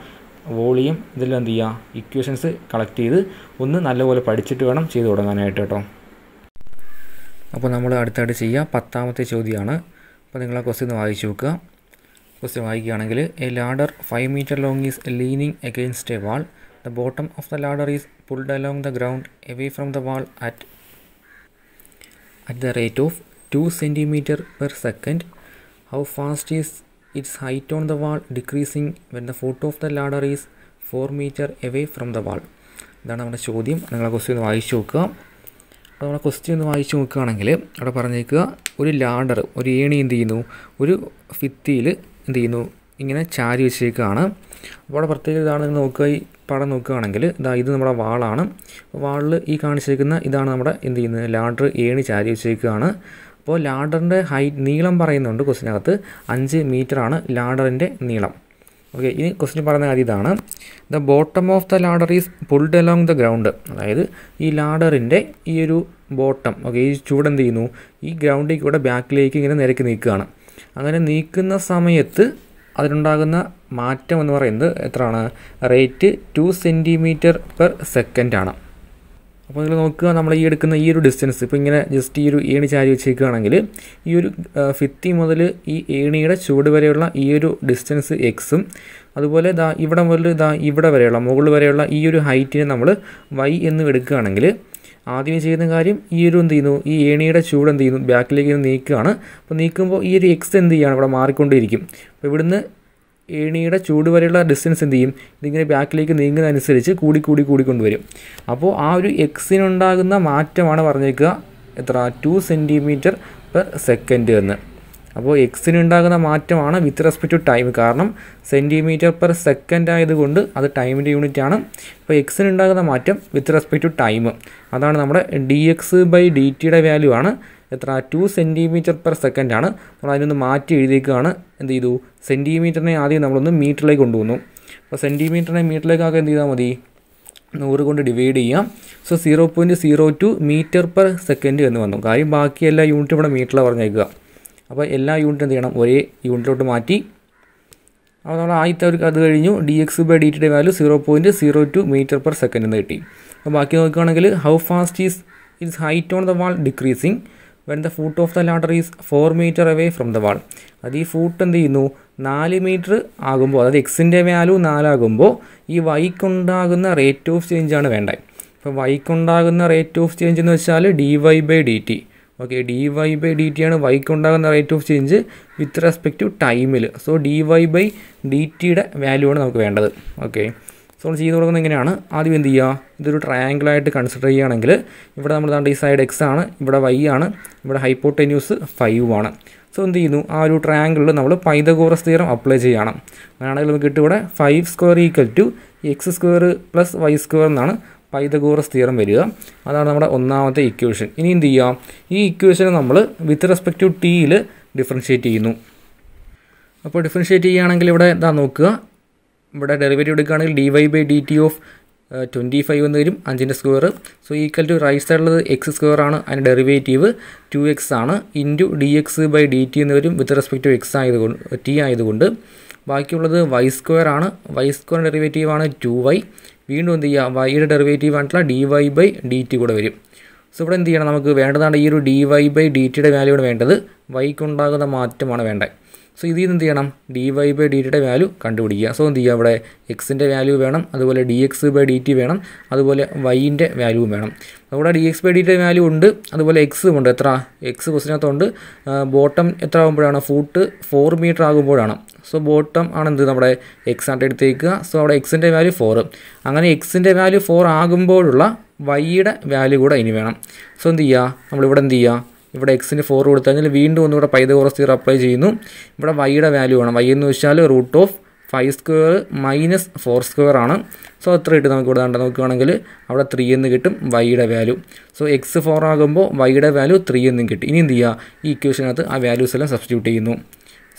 S1: വോളിയം ഇതെല്ലാം എന്ത് ചെയ്യുക ഇക്വേഷൻസ് കളക്ട് ചെയ്ത് ഒന്ന് നല്ലപോലെ പഠിച്ചിട്ട് വേണം ചെയ്തു തുടങ്ങാനായിട്ട് കേട്ടോ. അപ്പോൾ നമ്മൾ അടുത്തായിട്ട് ചെയ്യുക പത്താമത്തെ ചോദ്യമാണ്. അപ്പോൾ നിങ്ങൾ ആ ക്വസ്റ്റ്യൻ വായിച്ചു നോക്കുക. ക്വസ്റ്റ്യൻ വായിക്കുകയാണെങ്കിൽ a ladder five metre long is leaning against a wall the bottom of the ladder is pulled along the ground away from the wall at at the rate of two centimetre per second how fast is its height on the wall decreasing when the photo of the ladder is four metre away from the wall ഇതാണ് നമ്മുടെ ചോദ്യം. നിങ്ങളെ ക്വസ്റ്റ്യൻ ഒന്ന് വായിച്ചു നോക്കുക. അപ്പോൾ നമ്മുടെ ക്വസ്റ്റ്യൻ ഒന്ന് വായിച്ചു നോക്കുകയാണെങ്കിൽ അവിടെ പറഞ്ഞേക്കുക ഒരു ലാഡർ ഒരു ഏണി എന്ത് ചെയ്യുന്നു? ഒരു ഫിത്തിയിൽ എന്ത് ചെയ്യുന്നു? ഇങ്ങനെ ചാരി വെച്ചേക്കാണ്. അപ്പോൾ അവിടെ പ്രത്യേക ഇതാണ് നോക്കുക. ഈ പടം നോക്കുകയാണെങ്കിൽ ഇതാ ഇത് നമ്മുടെ വാളാണ്. വാളിൽ ഈ കാണിച്ചിരിക്കുന്ന ഇതാണ് നമ്മുടെ എന്ത് ചെയ്യുന്നത്? ലാഡർ ഏണി ചാരി വെച്ചേക്കുകയാണ് അപ്പോൾ ലാഡറിന്റെ ഹൈറ്റ് നീളം പറയുന്നുണ്ട് ക്വസ്റ്റിനകത്ത്. അഞ്ച് മീറ്ററാണ് ലാഡറിന്റെ നീളം. ഓക്കെ ഇനി ക്വസ്റ്റ്യൻ പറയുന്ന കാര്യം ഇതാണ്. The bottom of the ladder is pulled along the ground. അതായത് ഈ ലാഡറിന്റെ ഈ ഒരു ബോട്ടം ഓക്കെ ഈ ചൂടെന്ത് ചെയ്യുന്നു? ഈ ഗ്രൗണ്ടിൽ കൂടെ ബാക്കിലേക്ക് ഇങ്ങനെ നിരക്കി നീക്കുകയാണ് അങ്ങനെ നീക്കുന്ന സമയത്ത് അതിനുണ്ടാകുന്ന മാറ്റം എന്ന് പറയുന്നത് എത്രയാണ്? Rate two centimetre per second ആണ് അപ്പോൾ നിങ്ങൾ നോക്കുക നമ്മൾ ഈ എടുക്കുന്ന ഈ ഒരു ഡിസ്റ്റൻസ് ഇപ്പോൾ ഇങ്ങനെ ജസ്റ്റ് ഈ ഒരു ഏണി ചാരി വെച്ചേക്കുകയാണെങ്കിൽ ഈ ഒരു ഫിത്തി മുതൽ ഈ ഏണിയുടെ ചുവട് വരെയുള്ള ഈ ഒരു ഡിസ്റ്റൻസ് എക്സും അതുപോലെ ദാ ഇവിടെ മുതൽ ദാ ഇവിടെ വരെയുള്ള മുകളിൽ വരെയുള്ള ഈ ഒരു ഹൈറ്റിനെ നമ്മൾ വൈ എന്ന് എടുക്കുകയാണെങ്കിൽ ആദ്യം ചെയ്യുന്ന കാര്യം ഈ ഒരു എന്ത് ചെയ്യുന്നു? ഈ ഏണിയുടെ ചൂട് എന്ത് ചെയ്യുന്നു? ബാക്കിലേക്ക് നീക്കുകയാണ്. അപ്പോൾ നീക്കുമ്പോൾ ഈ ഒരു എക്സ് എന്ത് ചെയ്യുകയാണ് ഇവിടെ മാറിക്കൊണ്ടിരിക്കും അപ്പോൾ ഇവിടുന്ന് ഏണിയുടെ ചൂട് വരെയുള്ള ഡിസ്റ്റൻസ് എന്ത് ചെയ്യും? ഇതിങ്ങനെ ബാക്കിലേക്ക് നീങ്ങുന്നതനുസരിച്ച് കൂടി കൂടി കൂടിക്കൊണ്ടുവരും അപ്പോൾ ആ ഒരു എക്സിനുണ്ടാകുന്ന മാറ്റമാണ് പറഞ്ഞേക്കുക. എത്ര? ടു സെന്റിമീറ്റർ പെർ സെക്കൻഡ് എന്ന്. അപ്പോൾ എക്സിനുണ്ടാകുന്ന മാറ്റമാണ് വിത്ത് റെസ്പെക്ട് ടു ടൈം കാരണം സെന്റിമീറ്റർ പെർ സെക്കൻഡ് ആയതുകൊണ്ട് അത് ടൈമിന്റെ യൂണിറ്റ് ആണ്. അപ്പോൾ എക്സിനുണ്ടാകുന്ന മാറ്റം വിത്ത് റെസ്പെക്ട് ടു ടൈം അതാണ് നമ്മുടെ ഡി എക്സ് ബൈ ഡി ടിയുടെ വാല്യൂ ആണ്. എത്ര? ടു സെന്റിമീറ്റർ പെർ സെക്കൻഡ് ആണ്. നമ്മൾ അതിനൊന്ന് മാറ്റി എഴുതിയേക്കുകയാണ് എന്ത് ചെയ്തു? സെന്റിമീറ്ററിനെ ആദ്യം നമ്മളൊന്ന് മീറ്ററിലേക്ക് കൊണ്ടുവന്നു. അപ്പോൾ സെന്റിമീറ്ററിനെ മീറ്ററിലേക്കാകെ എന്ത് ചെയ്താൽ മതി? നൂറ് കൊണ്ട് ഡിവൈഡ് ചെയ്യാം. So zero point zero two metre per second എന്ന് വന്നു. കാര്യം ബാക്കി എല്ലാ യൂണിറ്റും ഇവിടെ മീറ്ററിലാണ് പറഞ്ഞേക്കുക. അപ്പോൾ എല്ലാ യൂണിറ്റും എന്ത് ചെയ്യണം? ഒരേ യൂണിറ്റിലോട്ട് മാറ്റി. അപ്പോൾ നമ്മൾ ആദ്യത്തെ ഒരു അത് കഴിഞ്ഞു. ഡി എക്സ് ബൈ ഡി ടിയുടെ value zero point zero two metre per second എന്ന് കിട്ടി. അപ്പോൾ ബാക്കി നോക്കുകയാണെങ്കിൽ how fast is its height on the wall decreasing when the foot of the ladder is four metre away from the wall അത് ഈ ഫൂട്ട് എന്ത് ചെയ്യുന്നു? നാല് മീറ്റർ ആകുമ്പോൾ അതായത് എക്സിന്റെ വാല്യൂ നാലാകുമ്പോൾ ഈ വൈക്കുണ്ടാകുന്ന റേറ്റ് ഓഫ് ചേഞ്ച് ആണ് വേണ്ടത്. ഇപ്പോൾ വൈക്കുണ്ടാകുന്ന റേറ്റ് ഓഫ് ചേഞ്ച് എന്ന് വെച്ചാൽ d y by d t okay d y by d t ആണ് വൈക്ക് ഉണ്ടാകുന്ന rate of change with respect to ടൈമിൽ so d y by d ടിയുടെ വാല്യൂ ആണ് നമുക്ക് വേണ്ടത്. ഓക്കെ സോ നമ്മൾ ചെയ്ത് കൊടുക്കുന്നത് എങ്ങനെയാണ് ആദ്യം എന്ത് ചെയ്യുക? ഇതൊരു ട്രയാങ്കിളായിട്ട് കൺസിഡർ ചെയ്യുകയാണെങ്കിൽ ഇവിടെ നമ്മൾ ദാണ്ട് ഈ സൈഡ് എക്സ് ആണ് ഇവിടെ വൈ ആണ് ഇവിടെ ഹൈപ്പോട്ടെന്യൂസ് ഫൈവ് ആണ്. സോ എന്ത് ചെയ്യുന്നു? ആ ഒരു ട്രയാങ്കിളിൽ നമ്മൾ പൈതഗോറസ് തീരം അപ്ലൈ ചെയ്യണം. അങ്ങനെയാണെങ്കിൽ നമുക്ക് കിട്ടും ഇവിടെ five square equal to x square plus y square എന്നാണ് പൈതഗോറസ് തീരം വരിക. അതാണ് നമ്മുടെ ഒന്നാമത്തെ ഇക്വേഷൻ ഇനി എന്ത് ചെയ്യാം? ഈ ഇക്വേഷനെ നമ്മൾ വിത്ത് റെസ്പെക്ട് ടു ടിയിൽ ഡിഫറൻഷ്യേറ്റ് ചെയ്യുന്നു. അപ്പോൾ ഡിഫറൻഷ്യേറ്റ് ചെയ്യുകയാണെങ്കിൽ ഇവിടെ എന്താ നോക്കുക. ഇവിടെ ഡെറിവേറ്റീവ് എടുക്കുകയാണെങ്കിൽ d y by d t of twenty five എന്ന് വരും അഞ്ചിന്റെ square so equal to right സൈഡിലുള്ളത് X square ആണ്. അതിന്റെ ഡെറിവേറ്റീവ് ടു എക്സ് ആണ്. Into d x by d t എന്ന് വരും വിത്ത് റെസ്പെക്ട് ടു എക്സ് ആയതുകൊണ്ട് ടി ആയതുകൊണ്ട്. ബാക്കിയുള്ളത് വൈ സ്ക്വയർ ആണ്. വൈ സ്ക്വയർ ഡെറിവേറ്റീവ് ആണ് ടു വൈ വീണ്ടും എന്ത് ചെയ്യുക വൈയുടെ ഡെറിവേറ്റീവ് ആയിട്ടുള്ള ഡി വൈ ബൈ ഡി കൂടെ വരും. സോ ഇവിടെ എന്ത് ചെയ്യണം നമുക്ക്? വേണ്ടതാണ് ഈ ഒരു ഡി വൈ ബൈ ഡി ടിയുടെ വാല്യൂ വേണ്ടത്. വൈക്കുണ്ടാകുന്ന മാറ്റമാണ് വേണ്ടത്. സോ ഇതിൽ നിന്ന് എന്ത് ചെയ്യണം? ഡി വൈ ബൈ ഡി ടിയുടെ വാല്യൂ കണ്ടുപിടിക്കുക. സോ എന്ത് ചെയ്യുക അവിടെ എക്സിന്റെ വാല്യൂ വേണം. അതുപോലെ d x by d t വേണം അതുപോലെ വൈന്റെ വാല്യൂവും വേണം. അവിടെ ഡി എക്സ് ബൈ ഡി ടിയുടെ വാല്യൂ ഉണ്ട്. അതുപോലെ എക്സും ഉണ്ട്. എത്ര? എക്സ് ക്വസ്റ്റിനകത്തുണ്ട് ബോട്ടം എത്ര ആകുമ്പോഴാണ്? ഫൂട്ട് ഫോർ മീറ്റർ ആകുമ്പോഴാണ്. സോ ബോട്ടം ആണ് എന്ത് നമ്മുടെ എക്സ് ആയിട്ട് എടുത്തേക്കുക. സോ അവിടെ എക്സിന്റെ വാല്യൂ ഫോർ അങ്ങനെ എക്സിന്റെ വാല്യൂ ഫോർ ആകുമ്പോഴുള്ള വൈയുടെ വാല്യൂ കൂടെ ഇനി വേണം. സോ എന്ത് ചെയ്യുക നമ്മളിവിടെ എന്ത് ചെയ്യുക ഇവിടെ എക്സിന് ഫോർ കൊടുത്തു കഴിഞ്ഞാൽ വീണ്ടും ഒന്നുകൂടെ പൈതകോറസ് തീർ അപ്ലൈ ചെയ്യുന്നു. ഇവിടെ വൈയുടെ വാല്യൂ വേണം. വൈ എന്ന് വെച്ചാൽ root of five square minus four square ആണ്. സോ അത്ര കിട്ടും നമുക്ക് ഇവിടെ കണ്ട. നോക്കുകയാണെങ്കിൽ അവിടെ ത്രീ എന്ന് കിട്ടും വൈയുടെ വാല്യൂ സോ എക്സ് ഫോർ ആകുമ്പോൾ വൈയുടെ വാല്യൂ ത്രീ എന്നും കിട്ടും. ഇനി എന്ത് ചെയ്യുക ഈ ഇക്വേഷനകത്ത് ആ വാല്യൂസ് എല്ലാം സബ്സ്റ്റിറ്റ്യൂട്ട് ചെയ്യുന്നു.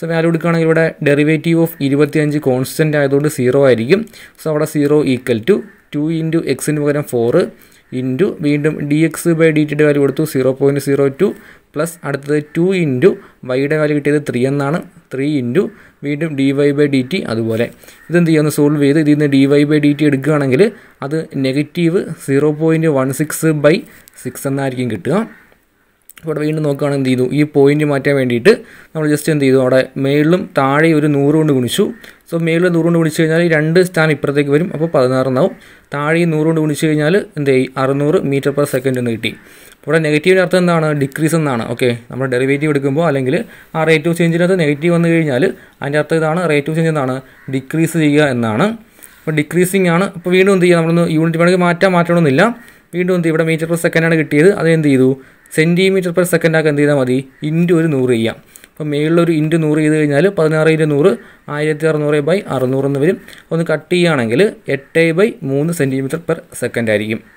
S1: സോ വാല്യൂ എടുക്കുകയാണെങ്കിൽ ഇവിടെ ഡെറിവേറ്റീവ് ഓഫ് ഇരുപത്തിയഞ്ച് കോൺസ്റ്റന്റ് ആയതുകൊണ്ട് സീറോ ആയിരിക്കും. സോ അവിടെ zero equal to two into എക്സിന് പകരം ഫോറ് ഇന്റു വീണ്ടും ഡി എക്സ് ബൈ ഡി ടിയുടെ വാല്യൂ കൊടുത്തു zero point zero two plus അടുത്തത് ടു ഇന്റു വൈയുടെ വാല്യൂ കിട്ടിയത് ത്രീ എന്നാണ്. ത്രീ ഇന്റു വീണ്ടും D Y by D T അതുപോലെ. ഇതെന്ത് ചെയ്യുമെന്ന് സോൾവ് ചെയ്ത് ഇതിൽ നിന്ന് D Y by D T എടുക്കുകയാണെങ്കിൽ അത് negative zero point one six by six എന്നായിരിക്കും കിട്ടുക. ഇവിടെ വീണ്ടും നോക്കുകയാണെങ്കിൽ എന്ത് ചെയ്തു? ഈ പോയിന്റ് മാറ്റാൻ വേണ്ടിയിട്ട് നമ്മൾ ജസ്റ്റ് എന്ത് ചെയ്തു? അവിടെ മേളിലും താഴെ ഒരു നൂറ് കൊണ്ട് ഗുണിച്ചു. സോ മേളിൽ നൂറ് കൊണ്ട് ഗുണിച്ച് കഴിഞ്ഞാൽ രണ്ട് സ്ഥാനം ഇപ്പുറത്തേക്ക് വരും. അപ്പോൾ പതിനാറെന്നാവും താഴെ ഈ നൂറ് കൊണ്ട് ഗുണിച്ച് കഴിഞ്ഞാൽ എന്ത് ചെയ്യും? അറുന്നൂറ് മീറ്റർ പെർ സെക്കൻഡ് എന്ന് കിട്ടി. ഇവിടെ നെഗറ്റീവിന്റെ അർത്ഥം എന്താണ്? ഡിക്രീസ് എന്നാണ്. ഓക്കെ നമ്മൾ ഡെറിവേറ്റീവ് എടുക്കുമ്പോൾ അല്ലെങ്കിൽ ആ റേറ്റ് ഓഫ് ചേഞ്ചിനകത്ത് നെഗറ്റീവ് വന്നു കഴിഞ്ഞാൽ അതിന്റെ അർത്ഥം ഇതാണ്. റേറ്റ് ഓഫ് ചേഞ്ച് എന്താണ്? ഡിക്രീസ് ചെയ്യുക എന്നാണ്. അപ്പോൾ ഡിക്രീസിങ് ആണ്. അപ്പോൾ വീണ്ടും എന്ത് ചെയ്യുക? നമ്മളൊന്ന് യൂണിറ്റ് വേണമെങ്കിൽ മാറ്റാൻ മാറ്റണമെന്നില്ല. വീണ്ടും എന്ത് ഇവിടെ മീറ്റർ പെർ സെക്കൻഡാണ് കിട്ടിയത്. അത് എന്ത് ചെയ്തു? സെന്റിമീറ്റർ പെർ സെക്കൻഡാക്കി എന്ത് ചെയ്താൽ മതി? ഇന്റു ഒരു നൂറ് ചെയ്യാം. അപ്പോൾ മേളിലൊരു ഇന്റു നൂറ് ചെയ്ത് കഴിഞ്ഞാൽ പതിനാറ് ഇന്റു നൂറ് ആയിരത്തി അറുന്നൂറ് ബൈ അറുന്നൂറ് എന്ന് വരും. ഒന്ന് കട്ട് ചെയ്യുകയാണെങ്കിൽ എട്ട് ബൈ മൂന്ന് സെന്റിമീറ്റർ പെർ സെക്കൻഡ് ആയിരിക്കും.